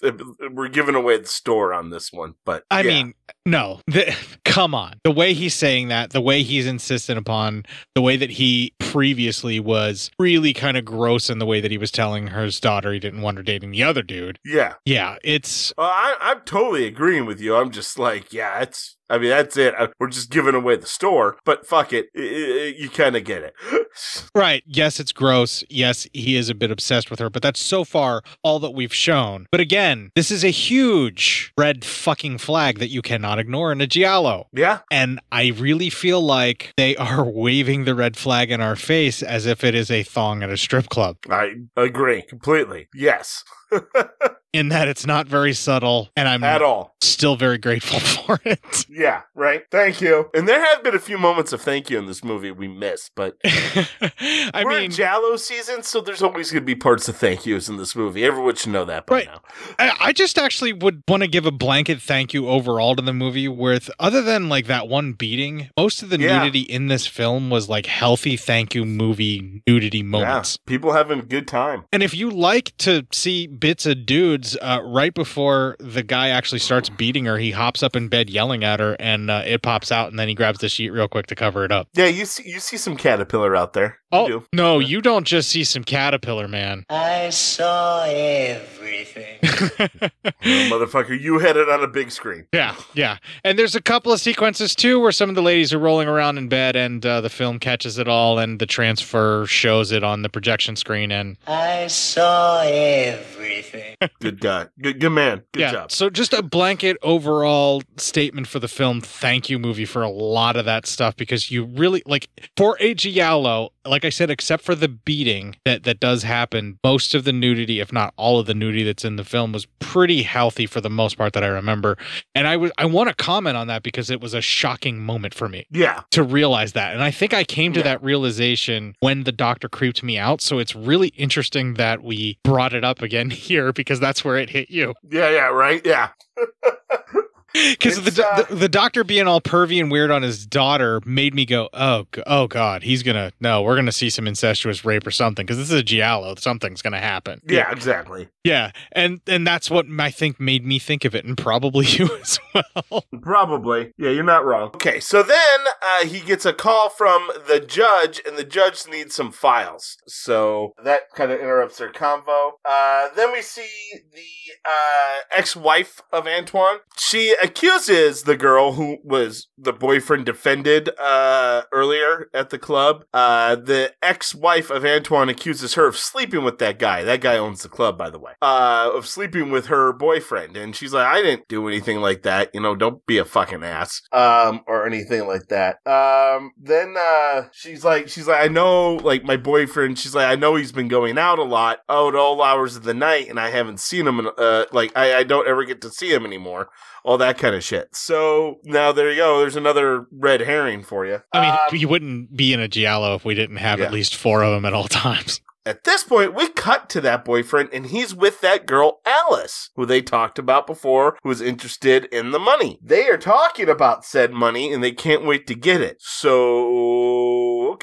we're giving away the store on this one, but I yeah. mean, no, the, come on. The way he's saying that, the way he's insistent upon, the way that he previously was really kind of gross in the way that he was telling his daughter he didn't want her dating the other dude. yeah, Yeah, it's Uh, I, I'm totally agreeing with you. I'm just like, yeah, it's. I mean, that's it. Uh, We're just giving away the store, but fuck it, you kind of get it. right. Yes, it's gross. Yes, he is a bit obsessed with her, but that's so far all that we've shown. But again, this is a huge red fucking flag that you cannot ignore in a Giallo. Yeah. And I really feel like they are waving the red flag in our face as if it is a thong at a strip club. I agree completely. Yes, In that it's not very subtle, and I'm at all. still very grateful for it. Yeah, right. Thank you. And there have been a few moments of thank you in this movie we missed, but I we're mean, in Giallo season, so there's always going to be parts of thank yous in this movie. Everyone should know that by Right. now. I, I just actually would want to give a blanket thank you overall to the movie. With other than like that one beating, most of the Yeah. nudity in this film was like healthy thank you movie nudity moments. Yeah, people having a good time. And if you like to see bits of dudes, uh, right before the guy actually starts beating her, he hops up in bed yelling at her, and uh, it pops out, and then he grabs the sheet real quick to cover it up. Yeah, you see, you see some caterpillar out there. You Oh do. no, you don't just see some caterpillar, man. I saw everything. Oh, motherfucker, you had it on a big screen. Yeah, yeah. And there's a couple of sequences too where some of the ladies are rolling around in bed and uh, the film catches it all and the transfer shows it on the projection screen and I saw everything. Good guy. Good, good man. Good yeah. job. So just a blanket overall statement for the film. Thank you, movie, for a lot of that stuff because you really like for a Giallo, like I said, except for the beating that that does happen, most of the nudity, if not all of the nudity that's in the film, was pretty healthy for the most part that I remember. And I was I want to comment on that because it was a shocking moment for me Yeah. to realize that. And I think I came to that realization when the doctor creeped me out. So it's really interesting that we brought it up again here because that's where it hit you. Yeah, yeah, right? Yeah. Because the, the the doctor being all pervy and weird on his daughter made me go, oh, oh God, he's gonna no, we're gonna see some incestuous rape or something because this is a giallo, something's gonna happen. Yeah, exactly. yeah, and and that's what I think made me think of it, and probably you as well. Probably. Yeah, you're not wrong. Okay, so then uh, he gets a call from the judge, and the judge needs some files. So that kind of interrupts their convo. Uh, then we see the uh, ex wife of Antoine. She accuses the girl who was the boyfriend defended uh, earlier at the club. Uh, the ex wife of Antoine accuses her of sleeping with that guy. That guy owns the club, by the way. Uh, of sleeping with her boyfriend. And she's like, I didn't do anything like that. You know, don't be a fucking ass. Um, or anything like that. Um, then, uh, she's like, she's like, I know, like, my boyfriend, she's like, I know he's been going out a lot, out all hours of the night, and I haven't seen him, in, uh, like, I, I don't ever get to see him anymore. All that kind of shit. So now there you go. There's another red herring for you. I mean, um, you wouldn't be in a giallo if we didn't have Yeah. at least four of them at all times. At this point, we cut to that boyfriend, and he's with that girl, Alice, who they talked about before, who was interested in the money. They are talking about said money, and they can't wait to get it. So,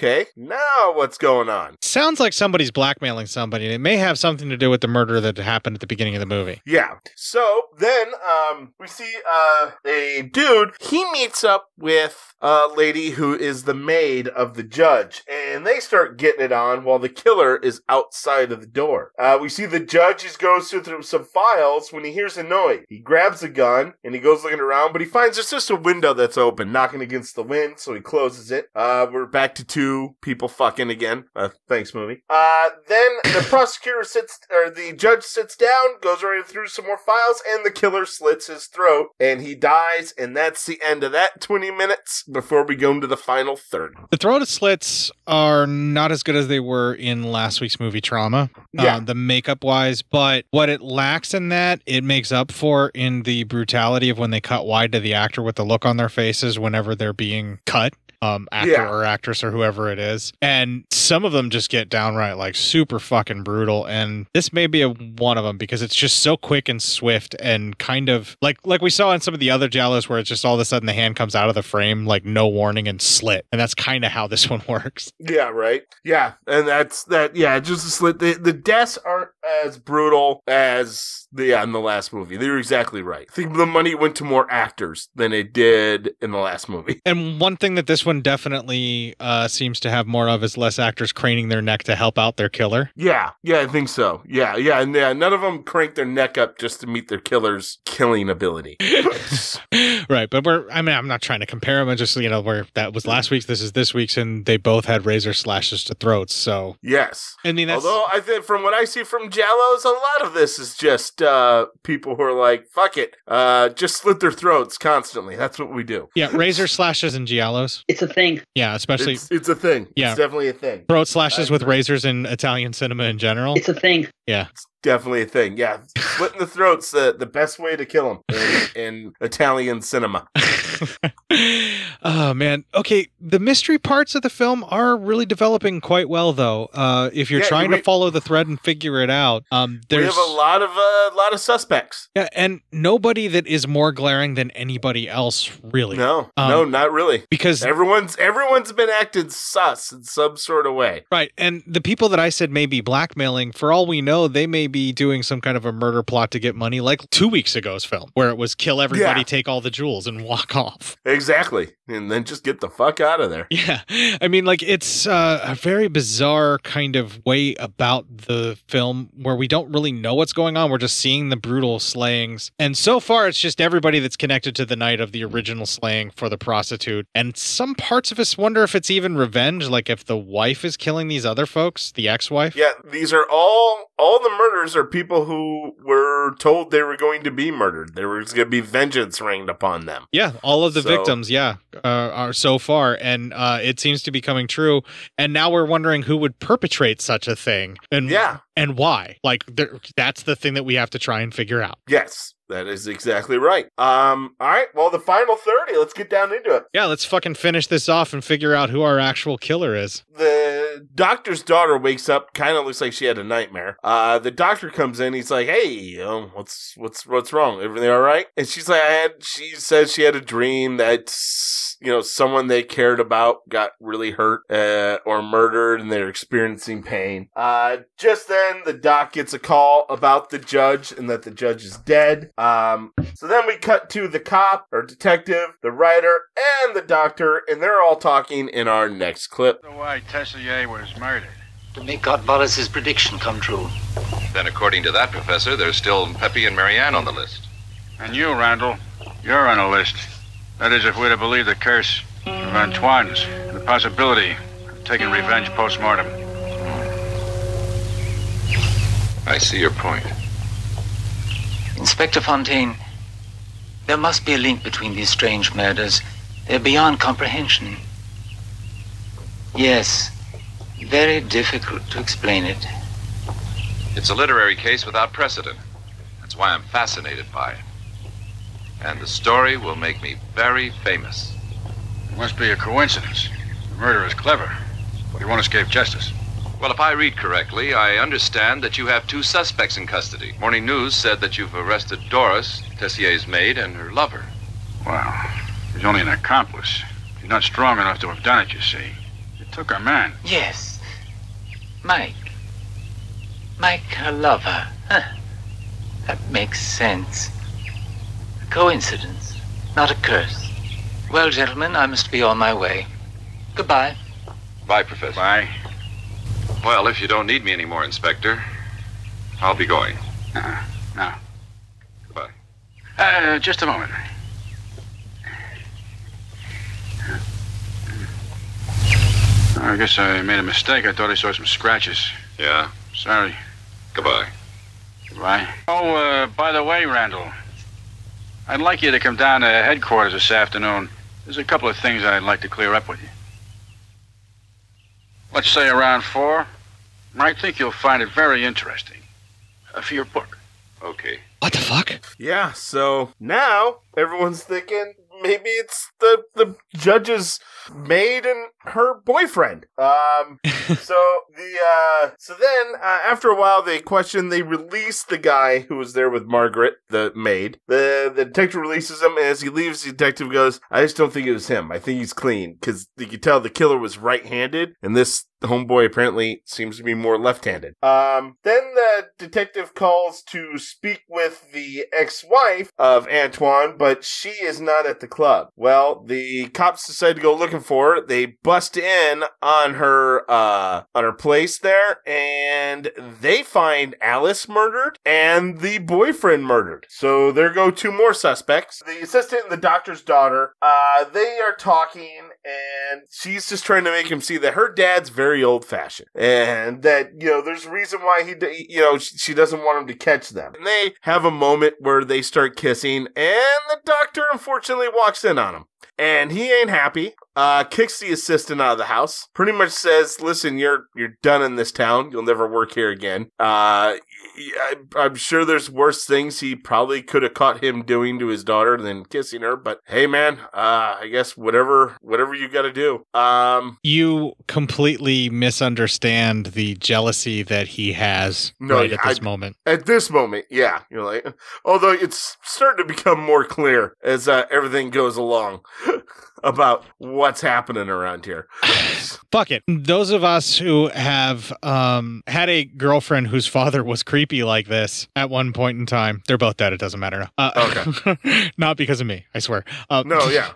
okay, now what's going on? Sounds like somebody's blackmailing somebody, and it may have something to do with the murder that happened at the beginning of the movie. Yeah. So then, um, we see uh a dude. He meets up with a lady who is the maid of the judge, and they start getting it on while the killer is outside of the door. Uh, we see the judge. He goes through some files when he hears a noise. He grabs a gun and he goes looking around, but he finds it's just a window that's open, knocking against the wind. So he closes it. Uh, we're back to two people fucking again. Uh, thanks, movie. Uh, then the prosecutor sits, or the judge sits down, goes right through some more files, and the killer slits his throat, and he dies, and that's the end of that 20 minutes before we go into the final third. The throat slits are not as good as they were in last week's movie Trauma, Yeah. uh, the makeup wise, but what it lacks in that, it makes up for in the brutality of when they cut wide to the actor with the look on their faces whenever they're being cut. Um, actor Yeah. or actress or whoever it is. And some of them just get downright like super fucking brutal. And this may be a, one of them because it's just so quick and swift and kind of like like we saw in some of the other Giallos where it's just all of a sudden the hand comes out of the frame like no warning and slit. And that's kind of how this one works. Yeah, right. Yeah, and that's that. Yeah, just a slit. The, the deaths aren't as brutal as the yeah, in the last movie. They're exactly right. I think the money went to more actors than it did in the last movie. And one thing that this one definitely uh, seems to have more of is less actors craning their neck to help out their killer. Yeah, yeah, I think so. Yeah, yeah, and yeah, none of them crank their neck up just to meet their killer's killing ability. right, but we're I mean I'm not trying to compare them. I just you know where that was last week's, this is this week's, and they both had razor slashes to throats. So Yes. I mean, that's- although I think from what I see from Giallos, a lot of this is just uh, people who are like, "Fuck it, uh, just slit their throats constantly." That's what we do. yeah, razor slashes and giallos. It's a thing. Yeah, especially It's, it's a thing. Yeah. it's definitely a thing. throat slashes with razors in Italian cinema in general. It's a thing. Yeah. It's definitely a thing. Yeah, slitting the throats the the best way to kill them in, in Italian cinema. Oh man. Okay, the mystery parts of the film are really developing quite well, though. Uh, if you're Yeah, trying we- to follow the thread and figure it out, um, we there's have a lot of a lot of suspects. yeah, and nobody that is more glaring than anybody else, really. No, Um, no, not really. because everyone's everyone's been acting sus in some sort of way. Right. And the people that I said may be blackmailing, for all we know, they may be doing some kind of a murder plot to get money, like two weeks ago's film, where it was kill everybody, Yeah. take all the jewels, and walk off. Exactly, and then just get the fuck out of there. Yeah. I mean, like, it's uh, a very bizarre kind of way about the film where we don't really know what's going on. We're just seeing the brutal slayings. And so far, it's just everybody that's connected to the night of the original slaying for the prostitute. And some parts of us wonder if it's even revenge, like if the wife is killing these other folks, the ex wife. Yeah, these are all all the murders are people who were told they were going to be murdered. There was going to be vengeance rained upon them. Yeah, all of the So- victims, yeah, uh, are so far, and uh, it seems to be coming true. And now we're wondering who would perpetrate such a thing, and Yeah. and why. Like there, that's the thing that we have to try and figure out. Yes, that is exactly right. Um, all right, well, the final thirty. Let's get down into it. Yeah, let's fucking finish this off and figure out who our actual killer is. the doctor's daughter wakes up kind of looks like she had a nightmare uh the doctor comes in he's like hey um, what's what's what's wrong everything all right and she's like i had she says she had a dream that you know someone they cared about got really hurt uh, or murdered and they're experiencing pain uh just then the doc gets a call about the judge and that the judge is dead um so then we cut to the cop or detective the writer and the doctor and they're all talking in our next clip Why Tessier was murdered. To make Gottvalles' prediction come true. Then, according to that professor, there's still Pepe and Marianne on the list. And you, Randall, you're on a list. That is, if we're to believe the curse of Antoine's and the possibility of taking revenge post-mortem. I see your point. Inspector Fontaine, there must be a link between these strange murders. They're beyond comprehension. Yes, very difficult to explain it. It's a literary case without precedent. That's why I'm fascinated by it. And the story will make me very famous. It must be a coincidence. The murderer is clever, but he won't escape justice. Well, if I read correctly, I understand that you have two suspects in custody. Morning News said that you've arrested Doris, Tessier's maid, and her lover. Well, he's only an accomplice. He's not strong enough to have done it, you see. He took our man. Yes. Mike. Mike, her lover. Huh. That makes sense. A coincidence, not a curse. Well, gentlemen, I must be on my way. Goodbye. Bye, Professor. Bye. Well, if you don't need me anymore, Inspector, I'll be going. Uh-uh. No. Goodbye. Uh, just a moment. I guess I made a mistake. I thought I saw some scratches. Yeah? Sorry. Goodbye. Goodbye. Oh, uh, by the way, Randall, I'd like you to come down to headquarters this afternoon. There's a couple of things I'd like to clear up with you. Let's say around four. I think you'll find it very interesting. Uh, for your book. Okay. What the fuck? Yeah, so now everyone's thinking maybe it's the the judge's maid and her boyfriend. Um, so the uh, so then uh, after a while they question they release the guy who was there with Margaret, the maid. The the detective releases him, and as he leaves, the detective goes, "I just don't think it was him. I think he's clean because you could tell the killer was right-handed, and this." Homeboy apparently seems to be more left-handed. Um, then the detective calls to speak with the ex-wife of Antoine, but she is not at the club. Well, the cops decide to go looking for her. They bust in on her uh on her place there, and they find Alice murdered and the boyfriend murdered. So there go two more suspects. The assistant and the doctor's daughter. Uh, they are talking, and she's just trying to make him see that her dad's very old fashioned, and that you know there's a reason why he you know she she doesn't want him to catch them. And they have a moment where they start kissing, and the doctor unfortunately walks in on him. And he ain't happy. Uh, kicks the assistant out of the house. Pretty much says, "Listen, you're you're done in this town. You'll never work here again." Uh, I, I'm sure there's worse things he probably could have caught him doing to his daughter than kissing her. But hey, man, uh, I guess whatever whatever you got to do. Um, You completely misunderstand the jealousy that he has No, right at I- this moment. At this moment, yeah, you're like, although it's starting to become more clear as uh, everything goes along about what's happening around here. Fuck it. Those of us who have um, had a girlfriend whose father was creepy like this at one point in time, they're both dead. It doesn't matter. Uh, okay. not because of me, I swear. Uh, No, yeah.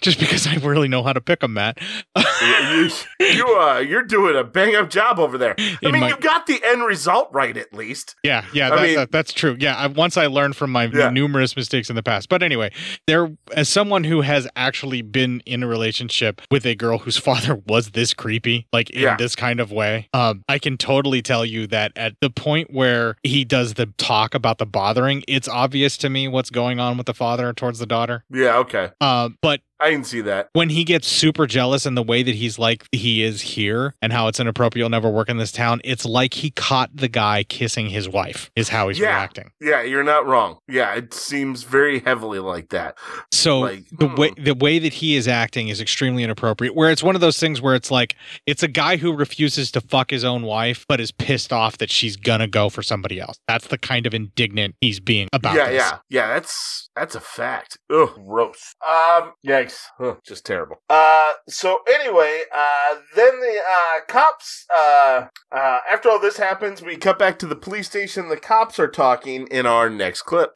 just because I really know how to pick them, Matt. you, you, uh, you're doing a bang up job over there. I In mean, my- you got the end result right at least. Yeah, yeah, I that, mean- that- that's true. Yeah, I, once I learned from my Yeah. numerous mistakes in the past. But anyway, there, as someone who has actually been in a relationship with a girl whose father was this creepy, like in Yeah. this kind of way, um, I can totally tell you that at the point where he does the talk about the bothering, it's obvious to me what's going on with the father towards the daughter. Yeah, okay. Uh, but I can see that. when he gets super jealous and the way that he's like he is here and how it's inappropriate, you'll never work in this town, it's like he caught the guy kissing his wife, is how he's yeah. reacting. Yeah, you're not wrong. Yeah, it seems very heavily like that. So the way hmm. the way that he is acting is extremely inappropriate. Where it's one of those things where it's like it's a guy who refuses to fuck his own wife, but is pissed off that she's gonna go for somebody else. That's the kind of indignant he's being about. yeah, this. yeah, yeah. That's that's a fact. Ugh, gross. Um, yikes. Huh, just terrible. Uh, so anyway, uh, then the uh cops. Uh, uh, after all this happens, we cut back to the police station. The cops are talking in our next clip.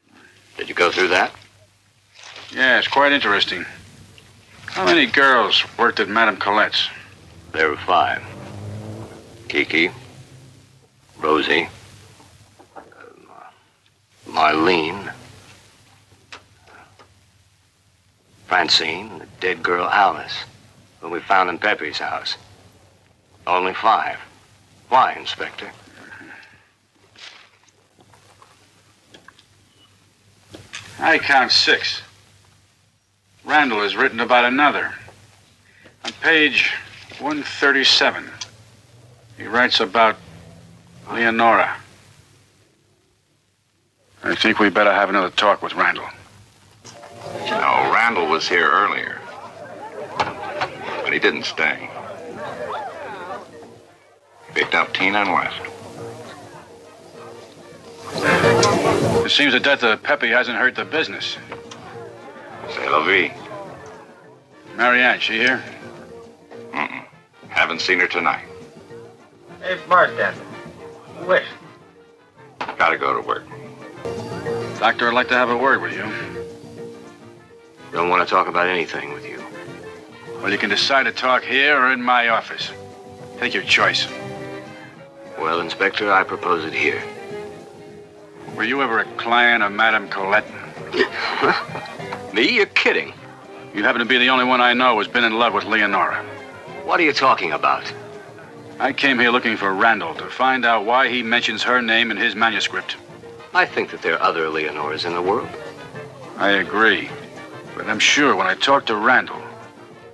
Did you go through that? Yeah, it's quite interesting. How many girls worked at Madame Colette's? There were five. Kiki, Rosie, um, Marlene, Francine, and the dead girl Alice, whom we found in Pepe's house. Only five. Why, Inspector? I count six. Randall has written about another. On page 137, he writes about Leonora. I think we better have another talk with Randall. No, Randall was here earlier. But he didn't stay. Picked up Tina and West. It seems the death of Pepe hasn't hurt the business. C'est la vie. Marianne, she here? Mm-mm. Haven't seen her tonight. Hey, bartender. Wish. Gotta go to work. Doctor, I'd like to have a word with you. Don't want to talk about anything with you. Well, you can decide to talk here or in my office. Take your choice. Well, Inspector, I propose it here. Were you ever a client of Madame Colette? Me? You're kidding. You happen to be the only one I know who's been in love with Leonora. What are you talking about? I came here looking for Randall to find out why he mentions her name in his manuscript. I think that there are other Leonoras in the world. I agree. But I'm sure when I talk to Randall,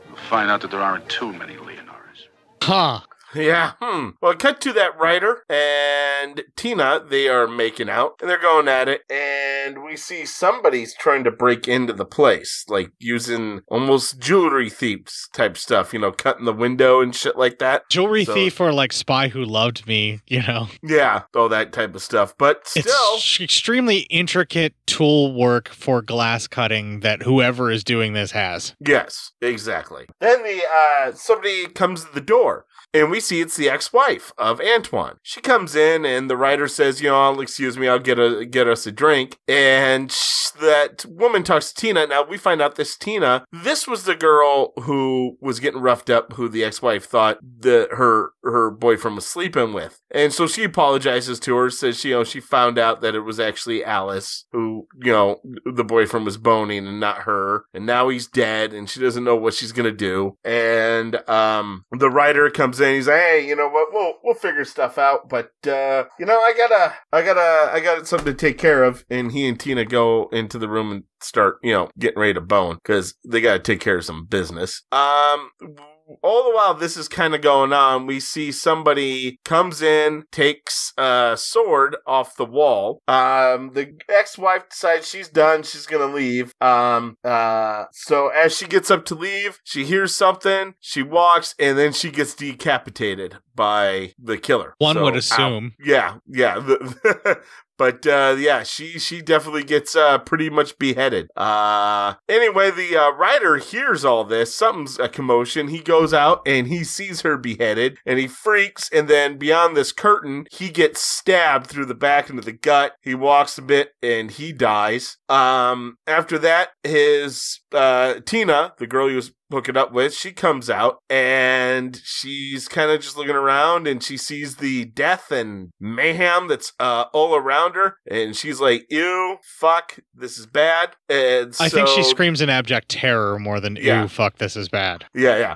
you'll find out that there aren't too many Leonoras. Huh. Yeah. Hmm. Well, cut to that writer and Tina. They are making out and they're going at it, and we see somebody's trying to break into the place, like using almost jewelry thieves type stuff. You know, cutting the window and shit like that. Jewelry So- thief or like spy who loved me, you know. Yeah, all that type of stuff. But still, It's extremely intricate tool work for glass cutting that whoever is doing this has. Yes, exactly. Then the uh somebody comes to the door and we see it's the ex-wife of Antoine. She comes in and the writer says, "You know, excuse me, I'll get a get us a drink." And that woman talks to Tina. Now we find out this Tina, this was the girl who was getting roughed up who the ex-wife thought that her her boyfriend was sleeping with. And so she apologizes to her, says she, you know, she found out that it was actually Alice who, you know, the boyfriend was boning and not her. And now he's dead and she doesn't know what she's to do. And, um, the writer comes in, he's like, hey, you know what? We'll, we'll figure stuff out. But, uh, you know, I gotta, I gotta, I got something to take care of. And he and Tina go into the room and start, you know, getting ready to bone because they got to take care of some business. Um, all the while this is kind of going on, we see somebody comes in, takes a sword off the wall. Um, the ex-wife decides she's done, she's gonna leave. Um, uh, so as she gets up to leave, she hears something, she walks, and then she gets decapitated by the killer. One So, would ow. assume. Yeah, yeah. But uh, yeah, she she definitely gets uh, pretty much beheaded. Uh, anyway, the uh, writer hears all this. Something's a commotion. He goes out and he sees her beheaded, and he freaks. And then beyond this curtain, he gets stabbed through the back into the gut. He walks a bit and he dies. Um, after that, his uh, Tina, the girl he was hooking up with, she comes out and she's kind of just looking around and she sees the death and mayhem that's uh, all around her. And she's like, ew, fuck, this is bad. And I think she screams in abject terror more than Yeah. ew, fuck, this is bad. Yeah, yeah.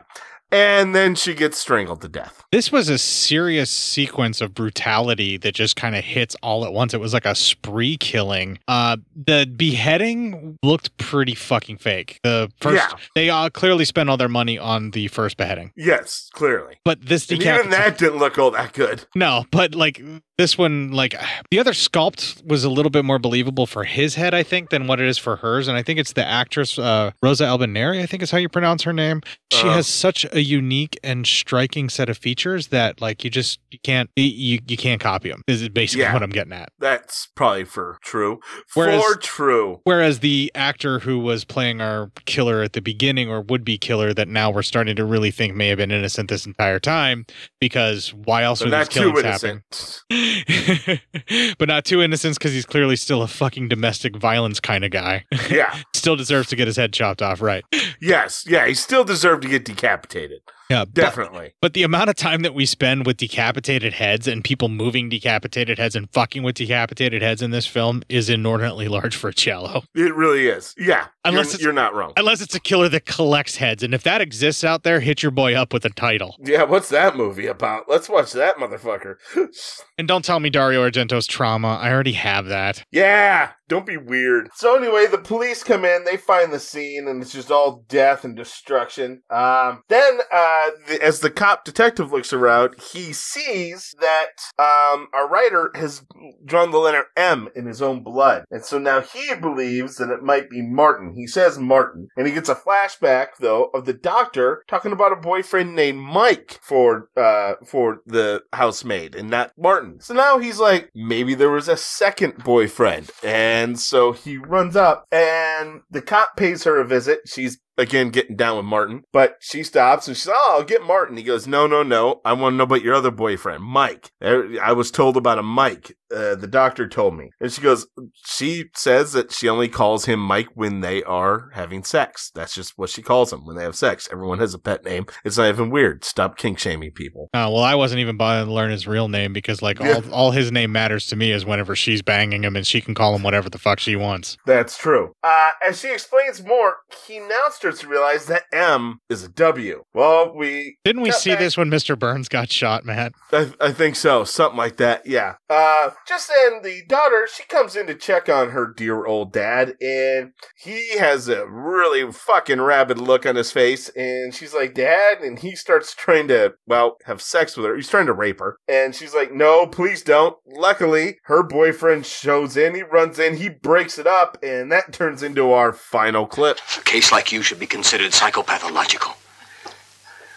And then she gets strangled to death. This was a serious sequence of brutality that just kind of hits all at once. It was like a spree killing. Uh, the beheading looked pretty fucking fake. The first, Yeah. they uh, clearly spent all their money on the first beheading. Yes, clearly. But this And even that didn't look all that good. no, but like this one, like the other sculpt was a little bit more believable for his head, I think, than what it is for hers. And I think it's the actress uh, Rosalba Neri, I think is how you pronounce her name. She Uh-huh. has such a unique and striking set of features that, like, you just you can't you you can't copy them. Is basically Yeah. what I'm getting at. That's probably for true. Whereas- for true. Whereas the actor who was playing our killer at the beginning, or would be killer, that now we're starting to really think may have been innocent this entire time, because why else would these killings happen? but not too innocent because he's clearly still a fucking domestic violence kind of guy. Yeah. still deserves to get his head chopped off, right? Yes, yeah, he still deserved to get decapitated related. Yeah, Definitely. But the amount of time that we spend with decapitated heads and people moving decapitated heads and fucking with decapitated heads in this film is inordinately large for a Giallo. It really is. Yeah. Unless you're, you're not wrong. Unless it's a killer that collects heads. And if that exists out there, hit your boy up with a title. Yeah, what's that movie about? Let's watch that motherfucker. And don't tell me Dario Argento's trauma. I already have that. yeah, don't be weird. So anyway, the police come in, they find the scene, and it's just all death and destruction. Um, then, uh, the, as the cop detective looks around, he sees that um, our writer has drawn the letter M in his own blood, and so now he believes that it might be Martin. He says Martin, and he gets a flashback though of the doctor talking about a boyfriend named Mike for uh for the housemaid, and not Martin. So now he's like, maybe there was a second boyfriend, and so he runs up, and the cop pays her a visit. She's again getting down with Martin, but she stops and she's, "Oh, I'll get Martin." He goes, "No, no, no. I want to know about your other boyfriend, Mike. I was told about a Mike. Uh, the doctor told me." And she goes, she says that she only calls him Mike when they are having sex. That's just what she calls him when they have sex. Everyone has a pet name. It's not even weird. Stop kink shaming people. Oh, well, I wasn't even bothering to learn his real name because, like, Yeah. all, all his name matters to me is whenever she's banging him and she can call him whatever the fuck she wants. That's true. Uh, as she explains more, he now starts starts to realize that M is a W. Well, we Didn't we see back- this when Mr. Burns got shot, Matt? I, I think so, something like that. Yeah. Uh, just then, the daughter she comes in to check on her dear old dad, and he has a really fucking rabid look on his face, and she's like, "Dad," and he starts trying to well have sex with her. He's trying to rape her, and she's like, "No, please don't." Luckily, her boyfriend shows in. He runs in, he breaks it up, and that turns into our final clip. A case like you should be considered psychopathological.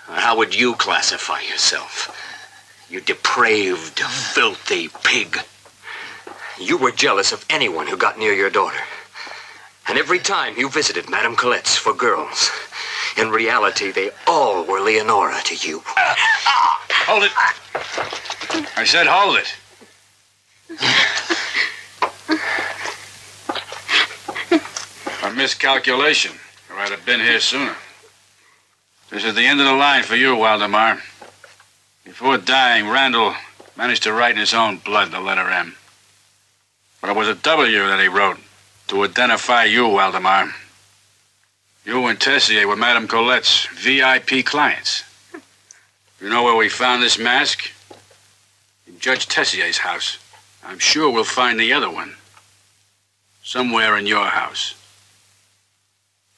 How would you classify yourself? You depraved, filthy pig. You were jealous of anyone who got near your daughter. And every time you visited Madame Colette's for girls, in reality, they all were Leonora to you. Hold it. I said hold it. A miscalculation, or I'd have been here sooner. This is the end of the line for you, Waldemar. Before dying, Randall managed to write in his own blood the letter M. But it was a W that he wrote to identify you, Waldemar. You and Tessier were Madame Colette's VIP clients. You know where we found this mask? In Judge Tessier's house. I'm sure we'll find the other one. Somewhere in your house.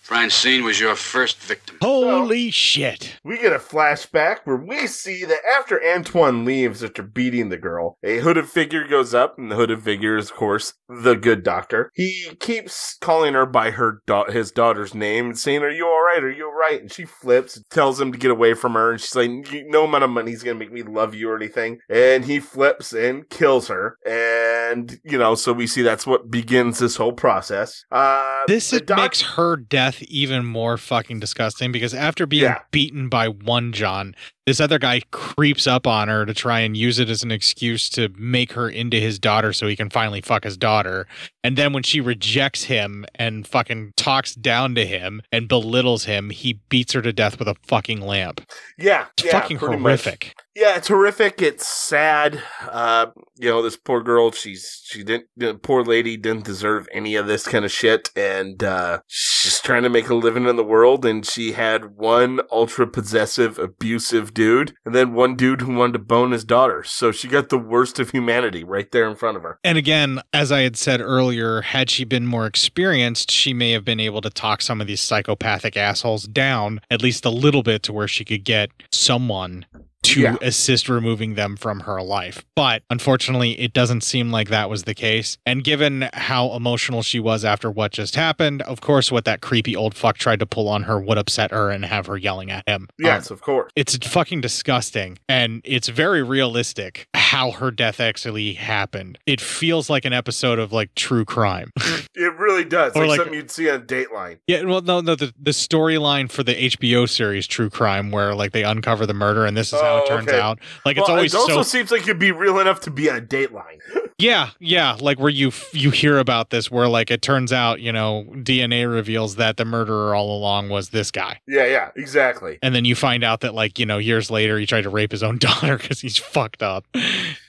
Francine was your first victim. Holy shit. We get a flashback where we see that after Antoine leaves after beating the girl, a hooded figure goes up, and the hooded figure is, of course, the good doctor. He keeps calling her by her da- his daughter's name and saying, "Are you all right? Are you all right?" And she flips, tells him to get away from her, and she's like, "No amount of money's gonna make me love you or anything." And he flips and kills her, and you know, so we see that's what begins this whole process. Uh, This it doc- makes her death even more fucking disgusting because after being Yeah. beaten by one John, this other guy creeps up on her to try and use it as an excuse to make her into his daughter so he can finally fuck his daughter. And then when she rejects him and fucking talks down to him and belittles him, he beats her to death with a fucking lamp. Yeah, It's yeah, fucking horrific. much. Yeah, it's horrific. It's sad. Uh, you know, this poor girl. She's she didn't. Poor lady didn't deserve any of this kind of shit, and uh, she's trying to make a living in the world. And she had one ultra possessive, abusive dude, and then one dude who wanted to bone his daughter. So she got the worst of humanity right there in front of her. And again, as I had said earlier, had she been more experienced, she may have been able to talk some of these psychopathic assholes down at least a little bit to where she could get someone to Yeah. assist removing them from her life. But unfortunately, it doesn't seem like that was the case. And given how emotional she was after what just happened, of course, what that creepy old fuck tried to pull on her would upset her and have her yelling at him. Yes, Um, of course. it's fucking disgusting and it's very realistic how her death actually happened. It feels like an episode of like true crime. It really does. Or Like, like- something you'd see on Dateline. yeah, well no no the, the storyline for the HBO series True Crime where like they uncover the murder and this is how Oh, it turns okay. out. Like it's always It also so seems like it'd be real enough to be on Dateline. Yeah, yeah, like where you f- you hear about this where like it turns out, you know, DNA reveals that the murderer all along was this guy. Yeah, yeah, exactly. And then you find out that like, you know, years later he tried to rape his own daughter cuz he's fucked up.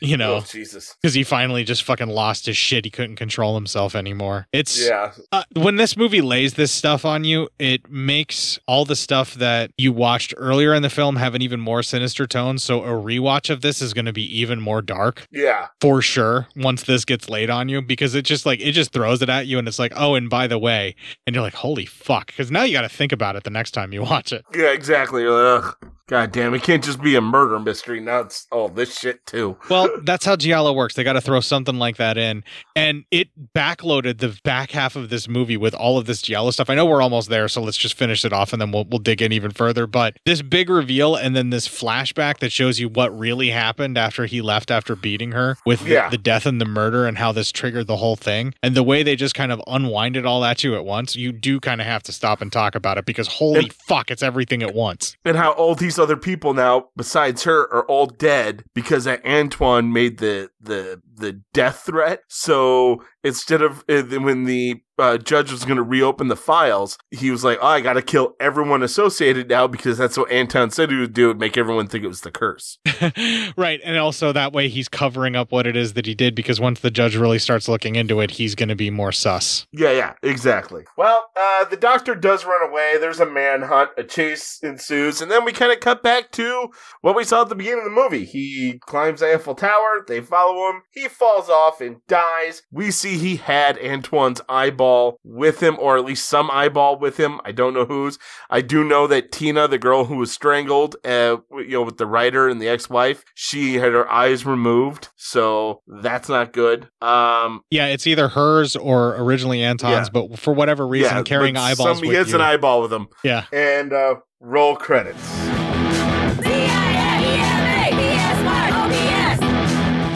You know. Oh, Jesus. because he finally just fucking lost his shit. He couldn't control himself anymore. It's Yeah. uh, when this movie lays this stuff on you, it makes all the stuff that you watched earlier in the film have an even more sinister tone. So a rewatch of this is going to be even more dark Yeah. for sure once this gets laid on you because it just like it just throws it at you and it's like oh and by the way and you're like holy fuck because now you got to think about it the next time you watch it Yeah, exactly. Ugh, God damn, it can't just be a murder mystery. Now it's all this shit too. Well, that's how Giallo works. They got to throw something like that in. And it backloaded the back half of this movie with all of this Giallo stuff. I know we're almost there, so let's just finish it off and then we'll, we'll dig in even further. But this big reveal and then this flashback that shows you what really happened after he left after beating her with the- Yeah. the, death and the murder and how this triggered the whole thing. And the way they just kind of unwinded all at you at once, you do kind of have to stop and talk about it because holy fuck, it's everything at once. And how all these other people now, besides her, are all dead because Antoine made the the the death threat. So instead of uh, when the uh, judge was going to reopen the files, he was like, "Oh, I got to kill everyone associated now because that's what Anton said he would do, would make everyone think it was the curse." right. And also that way he's covering up what it is that he did because once the judge really starts looking into it, he's going to be more sus. Yeah, yeah, exactly. Well, uh, the doctor does run away. There's a manhunt, a chase ensues, and then we kind of cut back to what we saw at the beginning of the movie. He climbs the Eiffel Tower. They follow him. He falls off and dies. We see he had Antoine's eyeball with him, or at least some eyeball with him. I don't know whose. I do know that Tina, the girl who was strangled, uh, you know, with the writer and the ex-wife, she had her eyes removed, so that's not good. Um, Yeah, it's either hers or originally Anton's, Yeah. but for whatever reason, yeah, carrying eyeballs he you. an eyeball with him. Yeah. And uh, roll credits.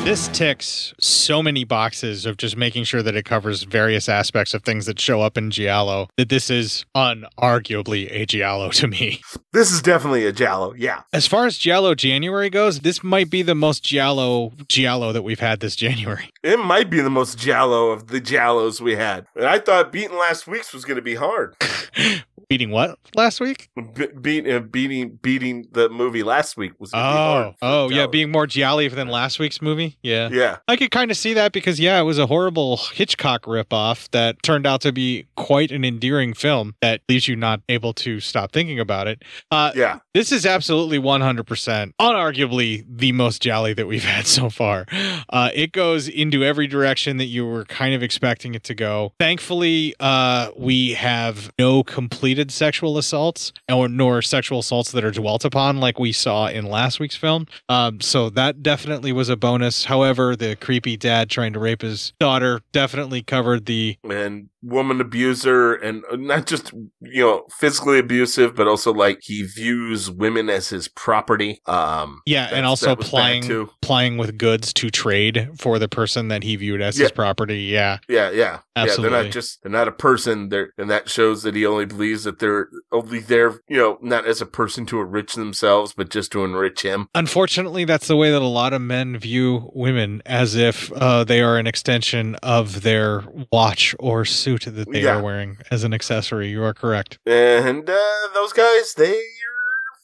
This ticks so many boxes of just making sure that it covers various aspects of things that show up in Giallo that this is unarguably a Giallo to me. This is definitely a Giallo. Yeah. As far as Giallo January goes, this might be the most Giallo Giallo that we've had this January. It might be the most Giallo of the Giallos we had. And I thought beating last week's was going to be hard. Beating what last week? Be- beat, uh, beating beating the movie last week was Oh, oh yeah, being more Gialli than last week's movie. Yeah, Yeah. I could kind of see that because yeah, it was a horrible Hitchcock ripoff that turned out to be quite an endearing film that leaves you not able to stop thinking about it. Uh, yeah, this is absolutely one hundred percent, unarguably the most Gialli that we've had so far. Uh, it goes into every direction that you were kind of expecting it to go. Thankfully, uh, we have no completed sexual assaults or nor sexual assaults that are dwelt upon like we saw in last week's film. Um, so that definitely was a bonus. However, the creepy dad trying to rape his daughter definitely covered the woman abuser and uh, not just you know physically abusive but also like he views women as his property. Um yeah, and also plying plying with goods to trade for the person that he viewed as his property. Yeah, yeah yeah. Yeah they're not just they're not a person. They're and that shows that he only believes that they're only there you know not as a person to enrich themselves but just to enrich him. Unfortunately, that's the way that a lot of men view women, as if uh, they are an extension of their watch or suit that they Yeah. are wearing as an accessory. You are correct. and uh those guys they are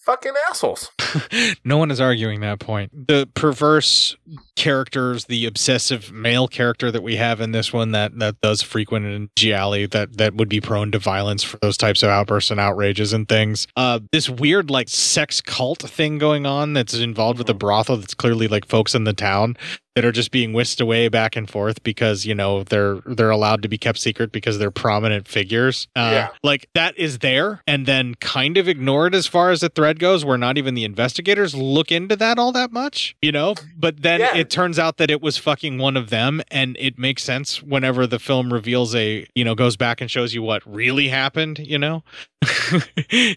fucking assholes No one is arguing that point. The perverse characters, the obsessive male character that we have in this one that that does frequent in Gialli that that would be prone to violence for those types of outbursts and outrages and things. Uh, this weird like sex cult thing going on that's involved with the brothel that's clearly like folks in the town that are just being whisked away back and forth because you know they're they're allowed to be kept secret because they're prominent figures. Uh, Yeah. like that is there and then kind of ignored as far as the thread goes where not even the investigators look into that all that much you know? But then it turns out that it was fucking one of them and it makes sense whenever the film reveals a you know goes back and shows you what really happened you know?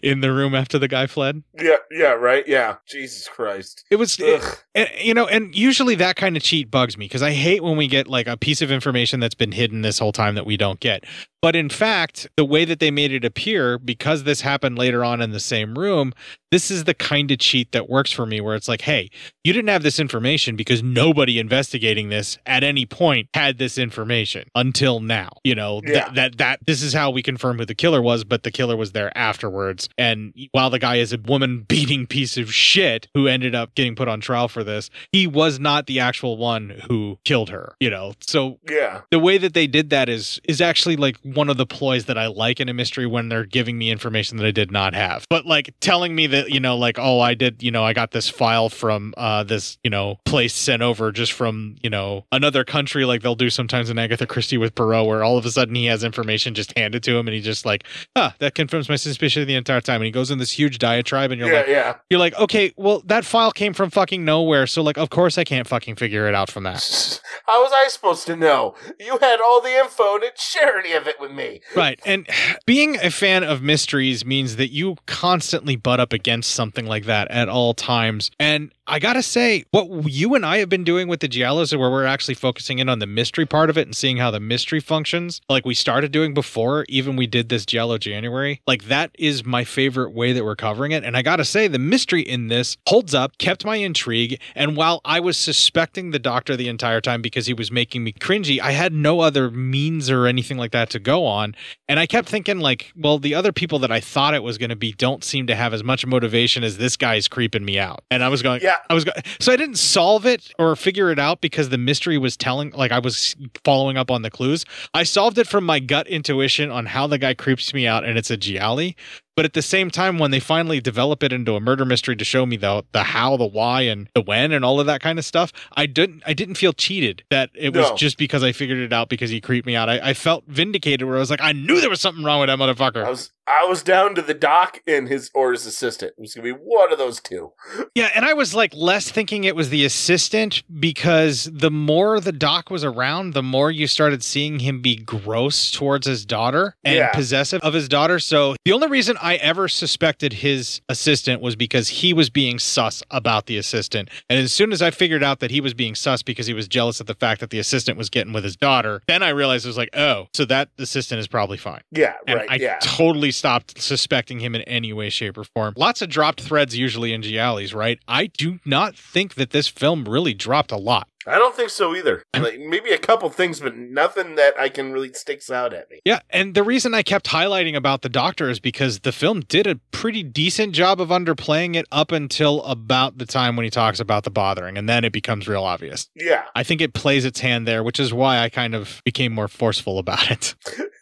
In the room after the guy fled. Yeah yeah right? Yeah. Jesus christ. It was, it- and, you know, and usually that kind of cheat bugs me because I hate when we get like a piece of information that's been hidden this whole time that we don't get. But in fact, the way that they made it appear, because this happened later on in the same room, this is the kind of cheat that works for me where it's like, hey, you didn't have this information because nobody investigating this at any point had this information until now. You know, Yeah. that that this is how we confirm who the killer was, but the killer was there afterwards. And while the guy is a woman beating piece of shit who ended up getting put on trial for this, he was not the actual one who killed her. You know, so yeah the way that they did that is is actually like one of the ploys that I like in a mystery when they're giving me information that I did not have. But like telling me that, you know, like, oh, I did, you know, I got this file from uh this, you know, place sent over just from, you know, another country like they'll do sometimes in Agatha Christie with Poirot where all of a sudden he has information just handed to him and he just like, ah, that confirms my suspicion the entire time. And he goes in this huge diatribe and you're yeah like yeah you're like, okay, well, that file came from fucking nowhere. So, like, of course I can't fucking figure it out from that. how was i supposed to know you had all the info and didn't share any of it with me Right. And being a fan of mysteries means that you constantly butt up against something like that at all times. And I gotta say, what you and I have been doing with the Giallos, where we're actually focusing in on the mystery part of it and seeing how the mystery functions, like we started doing before, even we did this Giallo January, like that is my favorite way that we're covering it. And I gotta say, the mystery in this holds up, kept my intrigue, and while I was suspecting the the doctor the entire time because he was making me cringy. I had no other means or anything like that to go on. And I kept thinking, like, well, the other people that I thought it was going to be don't seem to have as much motivation as this guy's creeping me out. And I was going, Yeah. I was going, so I didn't solve it or figure it out because the mystery was telling, like, I was following up on the clues. I solved it from my gut intuition on how the guy creeps me out, and it's a Gialli. But at the same time, when they finally develop it into a murder mystery to show me the the how, the why, and the when, and all of that kind of stuff, I didn't I didn't feel cheated that it was No. just because I figured it out because he creeped me out. I, I felt vindicated where I was like, I knew there was something wrong with that motherfucker. I was I was down to the doc and his or his assistant. It was gonna be one of those two. Yeah, and I was like less thinking it was the assistant because the more the doc was around, the more you started seeing him be gross towards his daughter and Yeah. possessive of his daughter. So the only reason I ever suspected his assistant was because he was being sus about the assistant. And as soon as I figured out that he was being sus because he was jealous of the fact that the assistant was getting with his daughter, then I realized it was like, oh, so that assistant is probably fine. Yeah, And right. I yeah. totally stopped suspecting him in any way, shape, or form. Lots of dropped threads usually in Gialli's, right? I do not think that this film really dropped a lot. I don't think so either. Like maybe a couple things, but nothing that I can really sticks out at me. Yeah, and the reason I kept highlighting about the doctor is because the film did a pretty decent job of underplaying it up until about the time when he talks about the bothering, and then it becomes real obvious. Yeah. I think it plays its hand there, which is why I kind of became more forceful about it.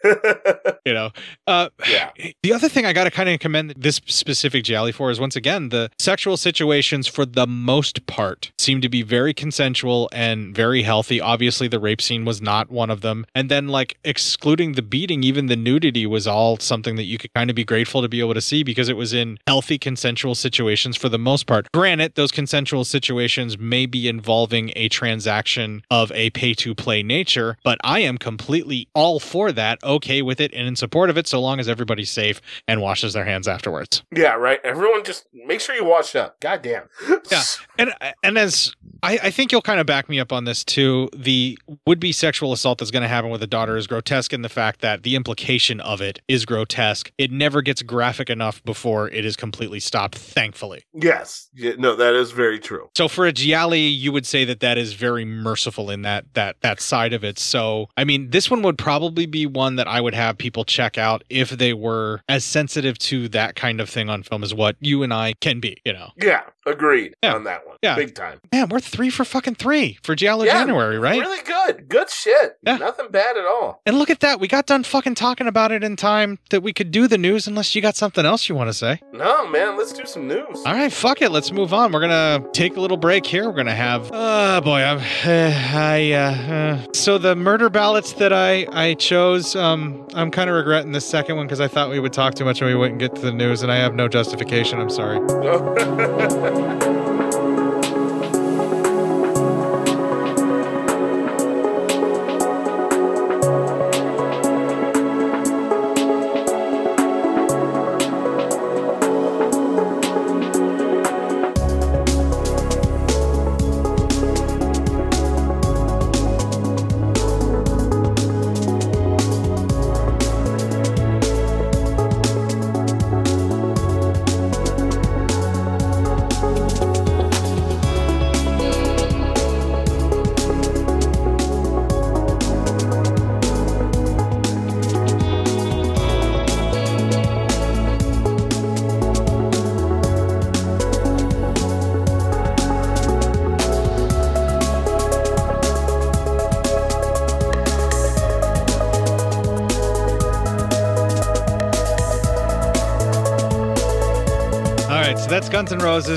you know, uh, yeah. The other thing I got to kind of commend this specific Gialli for is once again the sexual situations for the most part seem to be very consensual and very healthy. Obviously, the rape scene was not one of them, and then like excluding the beating, even the nudity was all something that you could kind of be grateful to be able to see because it was in healthy consensual situations for the most part. Granted, those consensual situations may be involving a transaction of a pay to play nature, but I am completely all for that, okay with it, and in support of it, so long as everybody's safe and washes their hands afterwards. Yeah, right. Everyone just make sure you wash up. God damn. Yeah, and and as I, I think you'll kind of back me up on this too. The would-be sexual assault that's going to happen with a daughter is grotesque in the fact that the implication of it is grotesque. It never gets graphic enough before it is completely stopped. Thankfully. Yes. Yeah, no, that is very true. So for a Gialli, you would say that that is very merciful in that that that side of it. So I mean, this one would probably be one that I would have people check out if they were as sensitive to that kind of thing on film as what you and I can be. You know. Yeah, agreed on that one. Yeah. Big time. Man, we're three for fucking three for Giallo Yeah, January, right? Really good. Good shit. Yeah. Nothing bad at all. And look at that. We got done fucking talking about it in time that we could do the news unless you got something else you want to say. No, man, let's do some news. All right, fuck it. Let's move on. We're gonna take a little break here. We're gonna have. Oh boy, I'm. I. Uh, uh, so the murder ballads that I I chose. Um, I'm kind of regretting the second one because I thought we would talk too much and we wouldn't get to the news, and I have no justification. I'm sorry. All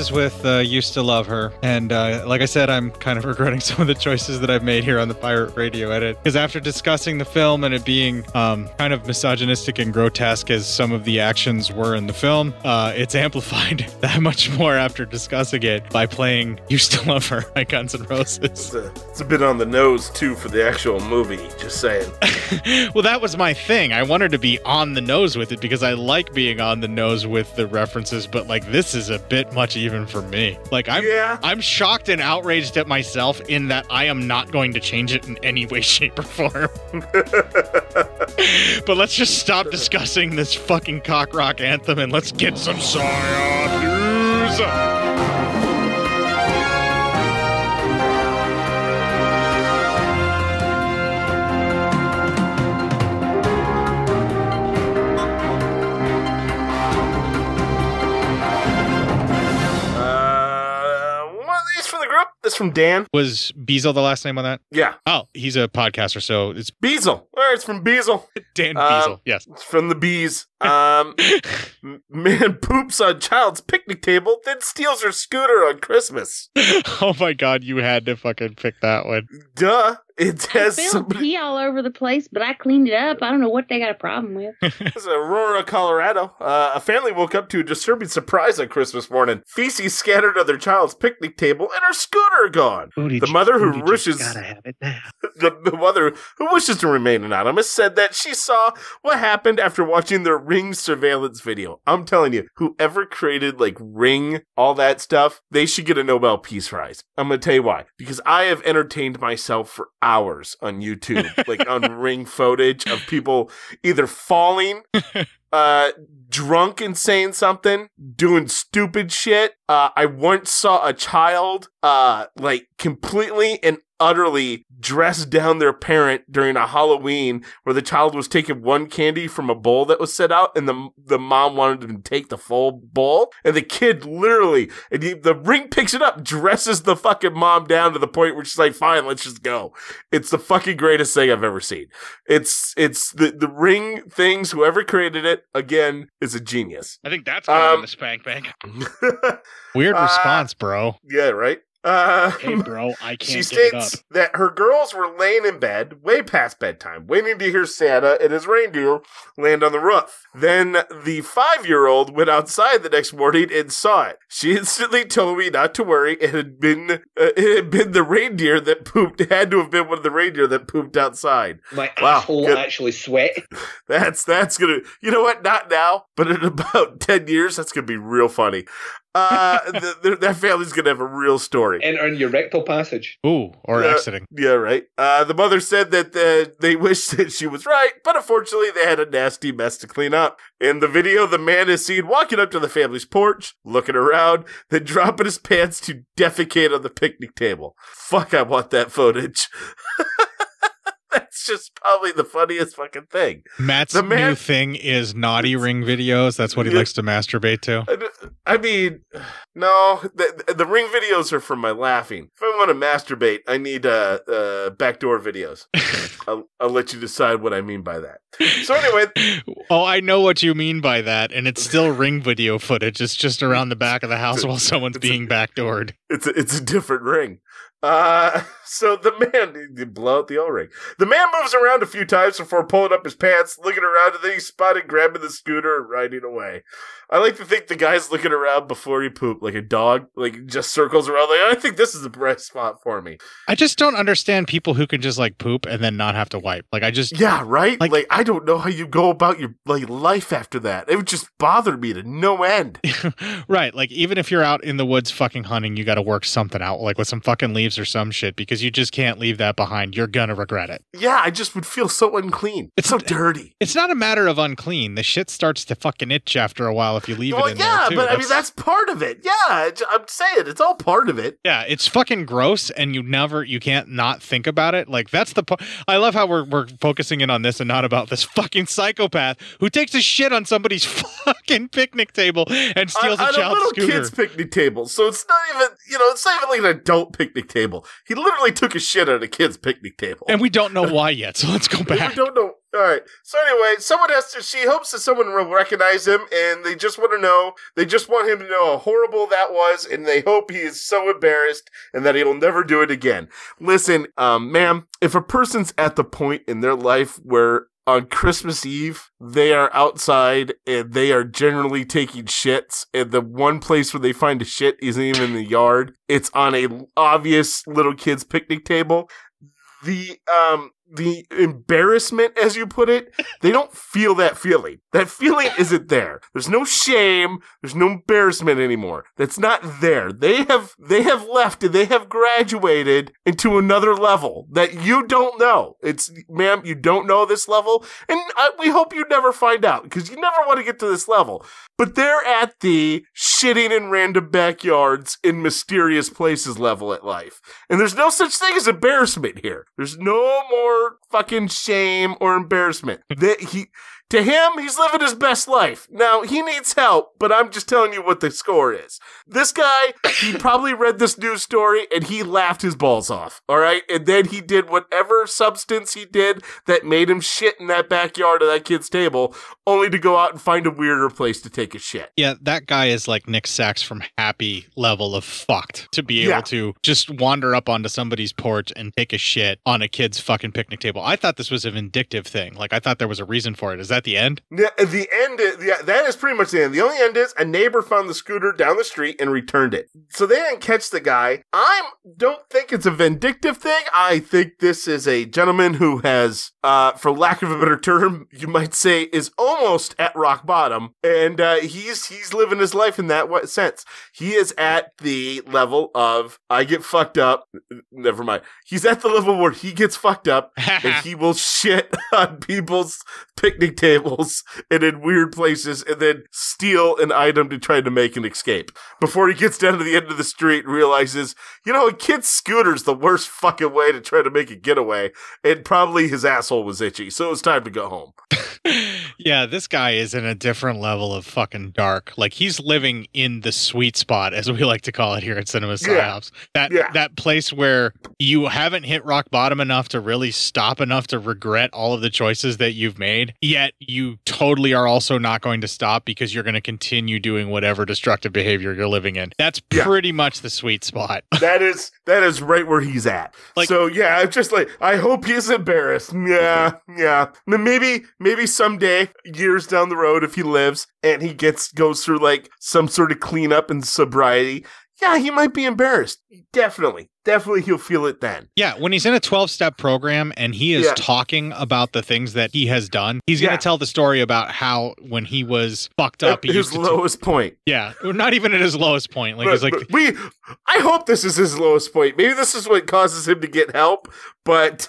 N' With uh, "Used to Love Her," and uh, like I said, I'm kind of regretting some of the choices that I've made here on the Pirate Radio edit because after discussing the film and it being um, kind of misogynistic and grotesque as some of the actions were in the film, uh, it's amplified that much more after discussing it by playing "Used to Love Her" by Guns N' Roses. It's a, it's a bit on the nose too for the actual movie. Just saying. well, that was my thing. I wanted to be on the nose with it because I like being on the nose with the references, but like this is a bit much even for me. Like I'm I'm shocked and outraged at myself in that I am not going to change it in any way, shape, or form. but let's just stop discussing this fucking cock rock anthem and let's get some Psyop news. This from Dan. Was Beazle the last name on that? Yeah. Oh, he's a podcaster, so it's Beazle. All right, it's from Beazle. Dan Beazle. Yes. It's from the bees. Um, man poops on child's picnic table, then steals her scooter on Christmas. oh my god, you had to fucking pick that one. Duh. It has Spilled somebody. pee all over the place, but I cleaned it up. I don't know what they got a problem with. This is Aurora, Colorado. Uh, a family woke up to a disturbing surprise on Christmas morning. Feces scattered on their child's picnic table and her scooter gone. the mother who wishes the, the mother who wishes to remain anonymous said that she saw what happened after watching the Ring surveillance video. I'm telling you, whoever created like Ring, all that stuff, they should get a Nobel Peace Prize. I'm gonna tell you why. Because I have entertained myself for hours on YouTube, like on Ring footage of people either falling uh drunk and saying something doing stupid shit. Uh i once saw a child uh like completely and utterly dress down their parent during a halloween where the child was taking one candy from a bowl that was set out and the the mom wanted him to take the full bowl. And the kid literally and he, the ring picks it up dresses the fucking mom down to the point where she's like fine let's just go. It's the fucking greatest thing i've ever seen. It's it's the the ring things whoever created it again is a genius. I think that's going Um, the spank bank. Weird Uh, response, bro. yeah right uh Hey, bro, I can't she get states that her girls were laying in bed way past bedtime, waiting to hear Santa and his reindeer land on the roof. Then the five year old went outside the next morning and saw it. She instantly told me not to worry. It had been uh, it had been the reindeer that pooped. It had to have been one of the reindeer that pooped outside. My Wow, asshole good. actually sweat. That's that's gonna. You know what? Not now, but in about ten years, that's gonna be real funny. Uh, th- th- that family's gonna have a real story. and in your rectal passage. Ooh, or Uh, exiting. Yeah, right. Uh, the mother said that uh, they wished that she was right, but unfortunately, they had a nasty mess to clean up. In the video, the man is seen walking up to the family's porch, looking around, then dropping his pants to defecate on the picnic table. Fuck, I want that footage. Just probably the funniest fucking thing. Matt's the man- new thing is naughty ring videos. That's what he likes to masturbate to. I mean, no, the, the ring videos are for my laughing. If I want to masturbate, I need uh, uh, backdoor videos. I'll, I'll let you decide what I mean by that. So anyway, Oh, I know what you mean by that, and it's still ring video footage. It's just around the back of the house while someone's being backdoored. it's a, it's a different ring. Uh, so the man, blow out the O ring. The man moves around a few times before pulling up his pants, looking around, and then he's spotted grabbing the scooter and riding away. I like to think the guy's looking around before he pooped, like a dog, like just circles around. Like I think this is the bright spot for me. I just don't understand people who can just like poop and then not have to wipe. Like I just Yeah, right. Like, Like, I don't know how you go about your like life after that. It would just bother me to no end. right. Like even if you're out in the woods fucking hunting, you got to work something out, like with some fucking leaves or some shit, because you just can't leave that behind. You're gonna regret it. yeah, I just would feel so unclean. It's so dirty. It's not a matter of unclean. The shit starts to fucking itch after a while if you leave Well, it in yeah, there too. but I mean that's part of it. Yeah, I'm saying it's all part of it. Yeah, it's fucking gross, and you never, you can't not think about it. Like that's the. Po- I love how we're we're focusing in on this and not about this fucking psychopath who takes a shit on somebody's fucking picnic table and steals on, a child's little kid's picnic table. So it's not even, you know, it's not even like an adult picnic table. He literally took a shit on a kid's picnic table. and we don't know why yet. So let's go back. We don't know. All right. So anyway, someone has to. She hopes that someone will recognize him, and they just want to know. They just want him to know how horrible that was, and they hope he is so embarrassed and that he'll never do it again. Listen, um, ma'am, if a person's at the point in their life where on Christmas Eve, they are outside and they are generally taking shits, and the one place where they find a shit isn't even in the yard. It's on a obvious little kid's picnic table. The um the embarrassment, as you put it, they don't feel that feeling. That feeling isn't there. There's no shame. There's no embarrassment anymore. That's not there. They have they have left and they have graduated into another level that you don't know. It's ma'am, you don't know this level, and I, we hope you never find out because you never want to get to this level. But they're at the shitting in random backyards in mysterious places level at life, and there's no such thing as embarrassment here. There's no more fucking shame or embarrassment. that he To him, he's living his best life. Now, he needs help, but I'm just telling you what the score is. This guy, he probably read this news story and he laughed his balls off. All right. And then he did whatever substance he did that made him shit in that backyard of that kid's table, only to go out and find a weirder place to take a shit. Yeah, that guy is like Nick Sax from Happy level of fucked to be able Yeah. to just wander up onto somebody's porch and take a shit on a kid's fucking picnic table. I thought this was a vindictive thing. Like I thought there was a reason for it. Is that the end? Yeah, the end. Is, yeah, that is pretty much the end. The only end is a neighbor found the scooter down the street and returned it. So they didn't catch the guy. I don't think it's a vindictive thing. I think this is a gentleman who has, uh, for lack of a better term, you might say, is almost at rock bottom, and uh, he's he's living his life in that sense. He is at the level of I get fucked up. Never mind. He's at the level where he gets fucked up and he will shit on people's picnic tables and in weird places and then steal an item to try to make an escape before he gets down to the end of the street and realizes, you know, a kid's scooter's the worst fucking way to try to make a getaway and probably his asshole was itchy. So it was time to go home. Yeah, this guy is in a different level of fucking dark. Like he's living in the sweet spot, as we like to call it here at Cinema Yeah. Psyops. That that place where you haven't hit rock bottom enough to really stop enough to regret all of the choices that you've made. Yet you totally are also not going to stop because you're going to continue doing whatever destructive behavior you're living in. That's pretty much the sweet spot. that is that is right where he's at. so yeah, I'm just like I hope he's embarrassed. Yeah, yeah. Maybe maybe someday, years down the road, if he lives and he gets goes through like some sort of cleanup and sobriety, yeah, he might be embarrassed. Definitely, definitely, he'll feel it then. Yeah, when he's in a 12 step program and he is Yeah. talking about the things that he has done, he's going to tell the story about how when he was fucked up, At he his lowest point. Yeah, not even at his lowest point. Like But- he's like, we. I hope this is his lowest point. Maybe this is what causes him to get help. But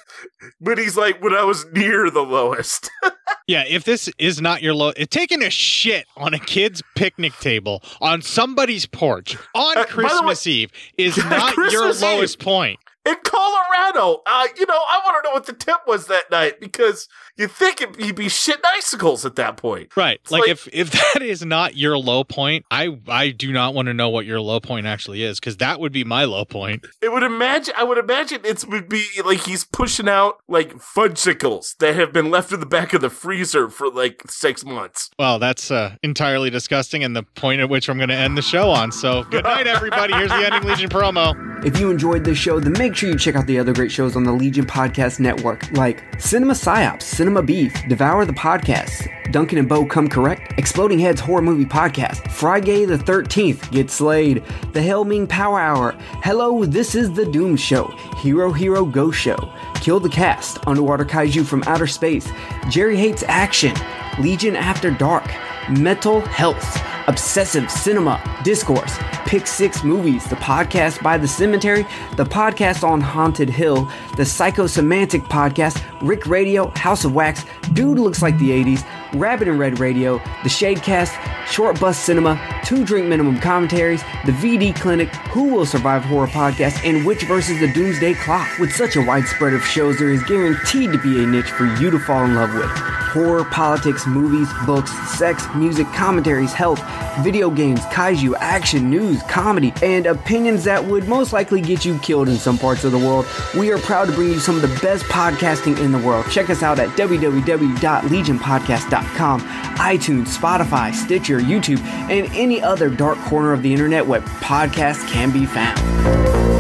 but he's like when I was near the lowest. yeah, if this is not your low, taking a shit on a kid's picnic table on somebody's porch on Uh, the way- Christmas Eve is not your Christmas Eve. Lowest point. In Colorado. Uh, you know, I want to know what the tip was that night because you think it, you'd be shitting icicles at that point. Right. Like, like- if if that is not your low point, I I do not want to know what your low point actually is because that would be my low point. It would imagine. I would imagine it would be like he's pushing out like fudgesicles that have been left in the back of the freezer for like six months. Well, that's uh, entirely disgusting and the point at which I'm going to end the show on. So, good night, everybody. Here's the Ending Legion promo. If you enjoyed this show, then make sure you check out the other great shows on the Legion Podcast Network, like Cinema Psyops, Cinema Beef, Devour the Podcast, Duncan and Bo Come Correct, Exploding Heads Horror Movie Podcast, Friday the 13th, Get Slayed, The Helming Power Hour, Hello, This is the Doom Show, Hero Hero Go Show, Kill the Cast, Underwater Kaiju from Outer Space, Jerry Hates Action, Legion After Dark, Mental Health, Obsessive Cinema, Discourse, Pick Six Movies, the podcast by The Cemetery, the podcast on Haunted Hill, the Psychosemantic podcast, Rick Radio, House of Wax, Dude Looks Like the 80s, Rabbit and Red Radio, The Shadecast, Short Bus Cinema, Two Drink Minimum Commentaries, The VD Clinic, Who Will Survive Horror Podcast, and Which versus the Doomsday Clock. With such a wide spread of shows, there is guaranteed to be a niche for you to fall in love with. Horror, politics, movies, books, sex, music, commentaries, health, video games, kaiju, action, news, comedy, and opinions that would most likely get you killed in some parts of the world. We are proud to bring you some of the best podcasting in the world. Check us out at www.legionpodcast.com, iTunes, Spotify, Stitcher, YouTube, and any other dark corner of the internet where podcasts can be found.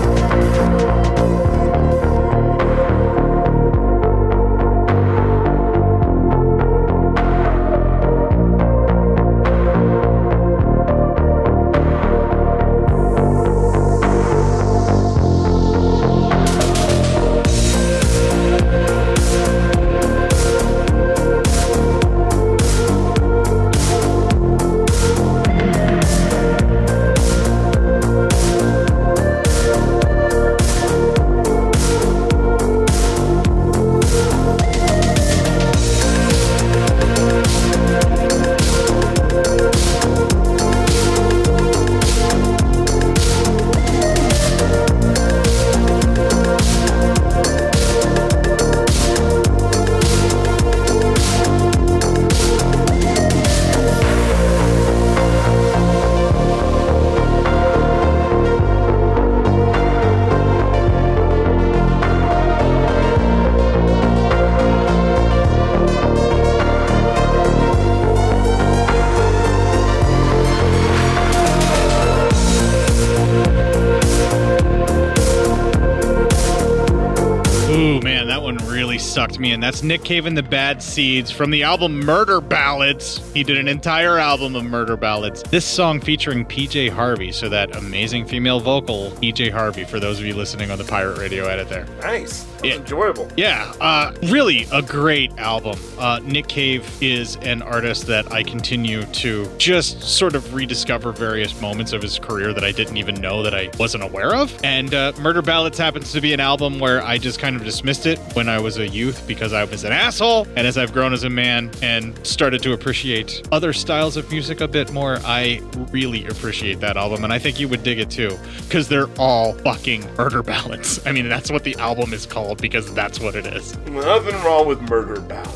Me, and that's Nick Cave and the Bad Seeds from the album Murder Ballads. He did an entire album of murder ballads. This song featuring PJ Harvey, so that amazing female vocal, PJ Harvey, for those of you listening on the Pirate Radio edit there. Nice. That enjoyable. Yeah, uh, really a great album. Uh, Nick Cave is an artist that I continue to just sort of rediscover various moments of his career that I didn't even know that I wasn't aware of. And uh, Murder Ballads happens to be an album where I just kind of dismissed it when I was a youth because I was an asshole. And as I've grown as a man and started to appreciate other styles of music a bit more, I really appreciate that album. And I think you would dig it too because they're all fucking murder ballads. I mean, that's what the album is called because that's what it is. Nothing wrong with murder ballads.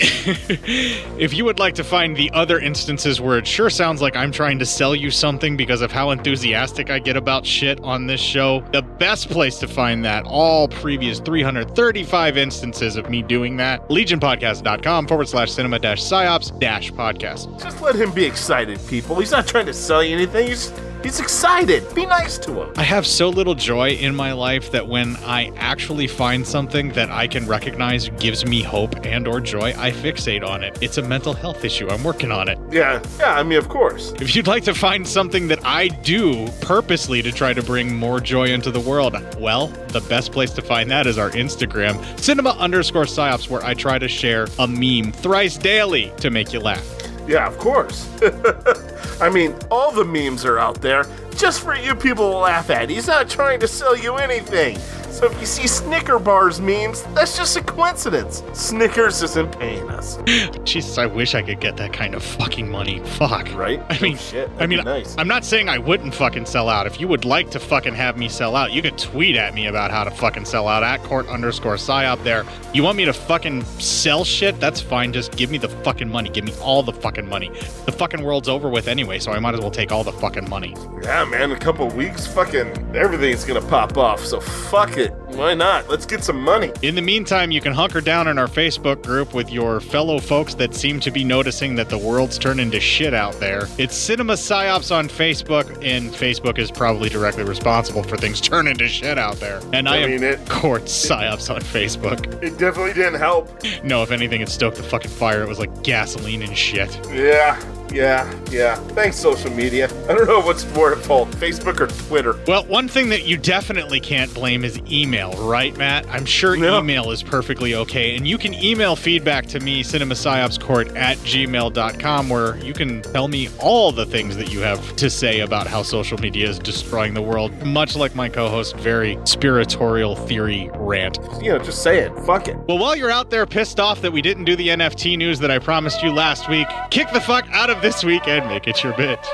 if you would like to find the other instances where it sure sounds like I'm trying to sell you something because of how enthusiastic I get about shit on this show, the best place to find that, all previous 335 instances of me doing that, legionpodcast.com forward slash cinema dash psyops dash podcast. Just let him be excited, people. He's not trying to sell you anything. He's he's excited. Be nice to him. I have so little joy in my life that when I actually find something that I can recognize gives me hope and or joy, I fixate on it. It's a mental health issue. I'm working on it. Yeah, yeah. I mean, of course. If you'd like to find something that I do purposely to try to bring more joy into the world, well, the best place to find that is our Instagram, cinema underscore psyops, where I try to share a meme thrice daily to make you laugh. Yeah, of course. I mean, all the memes are out there just for you people to laugh at. He's not trying to sell you anything. So if you see Snicker bars memes, that's just a coincidence. Snickers isn't paying us. Jesus, I wish I could get that kind of fucking money. Fuck. Right? I mean, shit. I mean, I'm not saying I wouldn't fucking sell out. If you would like to fucking have me sell out, you could tweet at me about how to fucking sell out at Cort underscore psyop there. You want me to fucking sell shit? That's fine. Just give me the fucking money. Give me all the fucking money. The fucking world's over with anyway, so I might as well take all the fucking money. Yeah, man, a couple weeks, fucking everything's gonna pop off. So fuck it. Why not? Let's get some money. In the meantime, you can hunker down in our Facebook group with your fellow folks that seem to be noticing that the world's turning to shit out there. It's Cinema Psyops on Facebook, and Facebook is probably directly responsible for things turning to shit out there. And I, I am mean, it- Cort Psyops on Facebook. It definitely didn't help. No, if anything, it stoked the fucking fire. It was like gasoline and shit. Yeah, yeah, yeah. Thanks, social media. I don't know what's more at fault, Facebook or Twitter. Well, one thing that you definitely can't blame is email, right, Matt? I'm sure email is perfectly okay. And you can email feedback to me, cinemapsyopscort at gmail.com, where you can tell me all the things that you have to say about how social media is destroying the world, much like my co host, very spiratorial theory rant. You know, just say it. Fuck it. Well, while you're out there pissed off that we didn't do the NFT news that I promised you last week, kick the fuck out of this week and make it your bitch.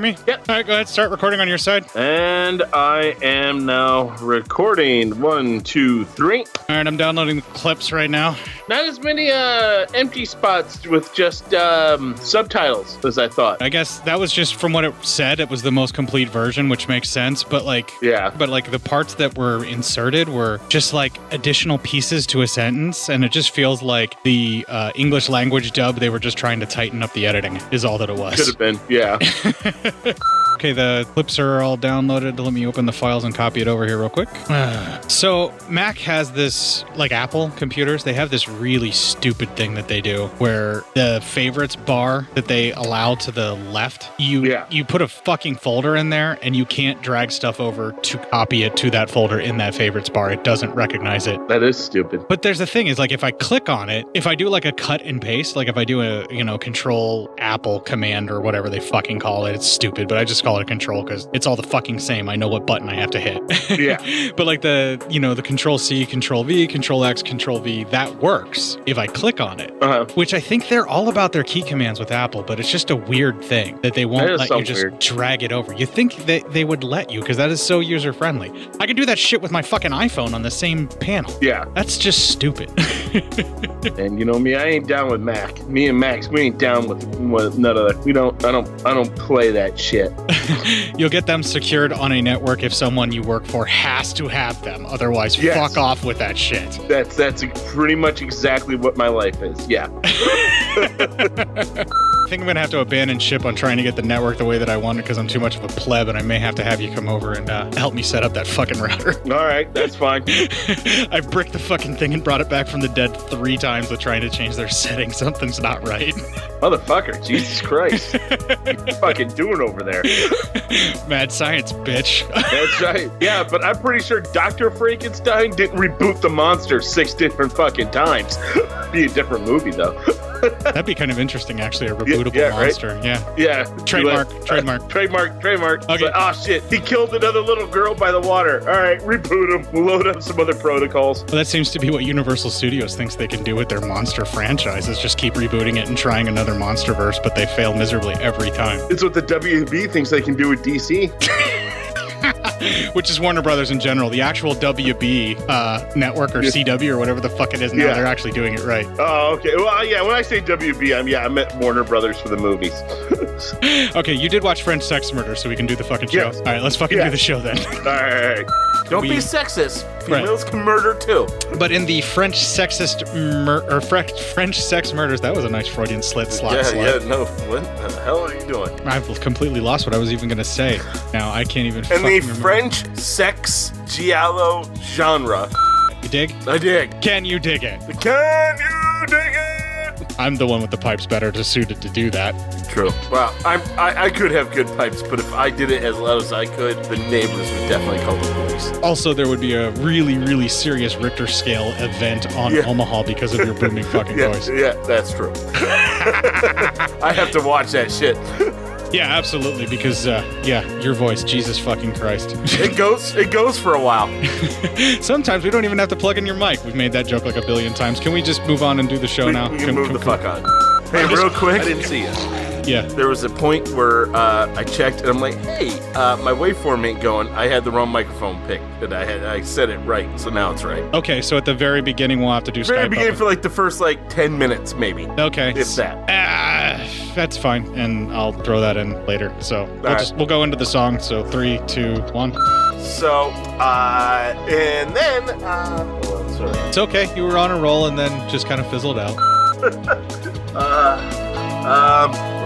Hear me? Yep. All right, go ahead. Start recording on your side. And I am now recording. One, two, three. All right, I'm downloading the clips right now. Not as many uh, empty spots with just um, subtitles as I thought. I guess that was just from what it said. It was the most complete version, which makes sense. But like, yeah. But like the parts that were inserted were just like additional pieces to a sentence, and it just feels like the uh, English language dub. They were just trying to tighten up the editing. Is all that it was. Could have been, yeah. Okay, the clips are all downloaded. Let me open the files and copy it over here real quick. so Mac has this, like Apple computers, they have this really stupid thing that they do where the favorites bar that they allow to the left, you you put a fucking folder in there and you can't drag stuff over to copy it to that folder in that favorites bar. It doesn't recognize it. That is stupid. But there's the thing is like if I click on it, if I do like a cut and paste, like if I do a you know control Apple command or whatever they fucking call it, it's stupid, but I just call it a control because it's all the fucking same. I know what button I have to hit. Yeah. but like the you know the control C, control V, control X, control V, that works if I click on it. Uh-huh. Which I think they're all about their key commands with Apple, but it's just a weird thing that they won't That let you so just weird. drag it over. You think that they would let you because that is so user friendly. I can do that shit with my fucking iPhone on the same panel. Yeah. That's just stupid. And you know me, I ain't down with Mac. Me and Max, we ain't down with, with none of that. We don't. I don't. I don't play that shit. You'll get them secured on a network if someone you work for has to have them. Otherwise, Yes. fuck off with that shit. That's that's pretty much exactly what my life is. Yeah. I think I'm gonna have to abandon ship on trying to get the network the way that I want it because I'm too much of a pleb, and I may have to have you come over and uh, help me set up that fucking router. All right, that's fine. I bricked the fucking thing and brought it back from the dead three times with trying to change their settings. Something's not right. Motherfucker, Jesus Christ. what you fucking doing over there? Mad science, bitch. That's right. Yeah, but I'm pretty sure Dr. Frankenstein didn't reboot the monster six different fucking times. Be a different movie, though. That'd be kind of interesting, actually. A rebootable yeah, right? monster. Yeah. Yeah. Trademark, Like, uh, trademark. trademark, trademark. Okay. Like, oh, shit. He killed another little girl by the water. All right, reboot him. We'll load up some other protocols. Well, that seems to be what Universal Studios thinks they can do with their monster franchises. Just keep rebooting it and trying another monster verse, but they fail miserably every time. It's what the WB thinks they can do with DC. Which is Warner Brothers in general. The actual WB uh, network or Yeah. CW or whatever the fuck it is now, Yeah. they're actually doing it right. Oh, okay. Well, yeah, when I say WB, I'm, yeah, I meant Warner Brothers for the movies. Okay, you did watch French Sex Murder, so we can do the fucking show. All right, let's fucking do the show then. All right. Don't We- be sexist. Females can murder too. But in the French sexist mur- or French French sex murders, that was a nice Freudian slit slot. yeah, slut. yeah, no. What the hell are you doing? I've completely lost what I was even going to say. Now I can't even. In the remember. French sex giallo genre. You dig? I dig. Can you dig it? Can you dig it? I'm the one with the pipes better to suited to do that. True. Well, I'm, I, I could have good pipes, but if I did it as loud as I could, the neighbors would definitely call the police. Also, there would be a really, really serious Richter scale event on Yeah. Omaha because of your booming fucking Yeah, voice. yeah, that's true. I have to watch that shit. Yeah, absolutely. Because uh, yeah, your voice, Jesus fucking Christ. It goes, it goes for a while. Sometimes we don't even have to plug in your mic. We've made that joke like a billion times. Can we just move on and do the show We, now? we can move the fuck on. Hey, just- real quick. I didn't see you. Yeah. There was a point where uh, I checked and I'm like, hey, uh, my waveform ain't going. I had the wrong microphone picked, and I had I said it right, so now it's right. Okay, so at the very beginning, we'll have to do Very Skype. beginning up. for like the first like ten minutes, maybe. Okay. If that. Ah, that's fine, and I'll throw that in later. So we'll right. just we'll go into the song. So three, two, one. So, uh, and then, uh, on, sorry. It's okay. You were on a roll, and then just kind of fizzled out. Uh, um,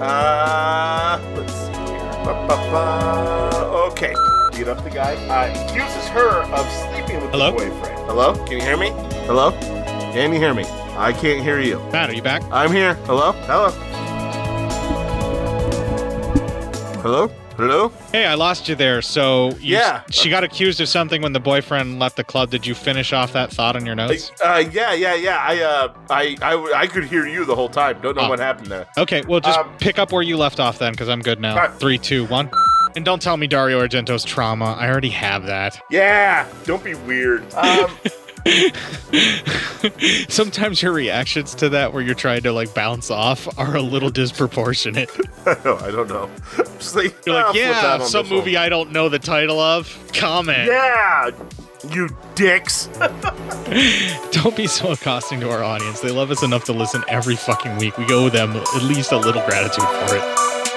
Uh, let's see here. Ba, ba, ba. Okay. Beat up the guy. Uh, accuses her of sleeping with Hello? the boyfriend. Hello? Can you hear me? Hello? Can you hear me? I can't hear you. Matt, are you back? I'm here. Hello? Hello? Hello? Hello? Hey, I lost you there. So you, Yeah. she got accused of something when the boyfriend left the club. Did you finish off that thought on your notes? Uh, yeah, yeah, yeah. I, uh, I, I, I could hear you the whole time. Don't know Oh. what happened there. Okay, well, just Um, pick up where you left off then, because I'm good now. Alright. Three, two, one. And don't tell me Dario Argento's trauma. I already have that. Yeah. Don't be weird. Um, Sometimes your reactions to that, where you're trying to like bounce off, are a little disproportionate. I don't know. Like, You're "Ah, like, flip yeah, some this one." movie I don't know the title of. Comment. Yeah, you dicks. Don't be so accosting to our audience. They love us enough to listen every fucking week. We owe them at least a little gratitude for it.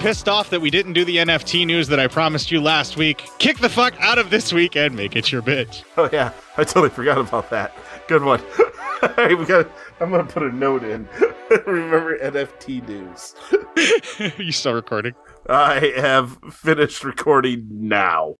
Pissed off that we didn't do the NFT news that I promised you last week, kick the fuck out of this week and make it your bitch. Oh yeah, I totally forgot about that. Good one. All right, we got. I'm gonna put a note in. Remember NFT news. you still recording? I have finished recording now.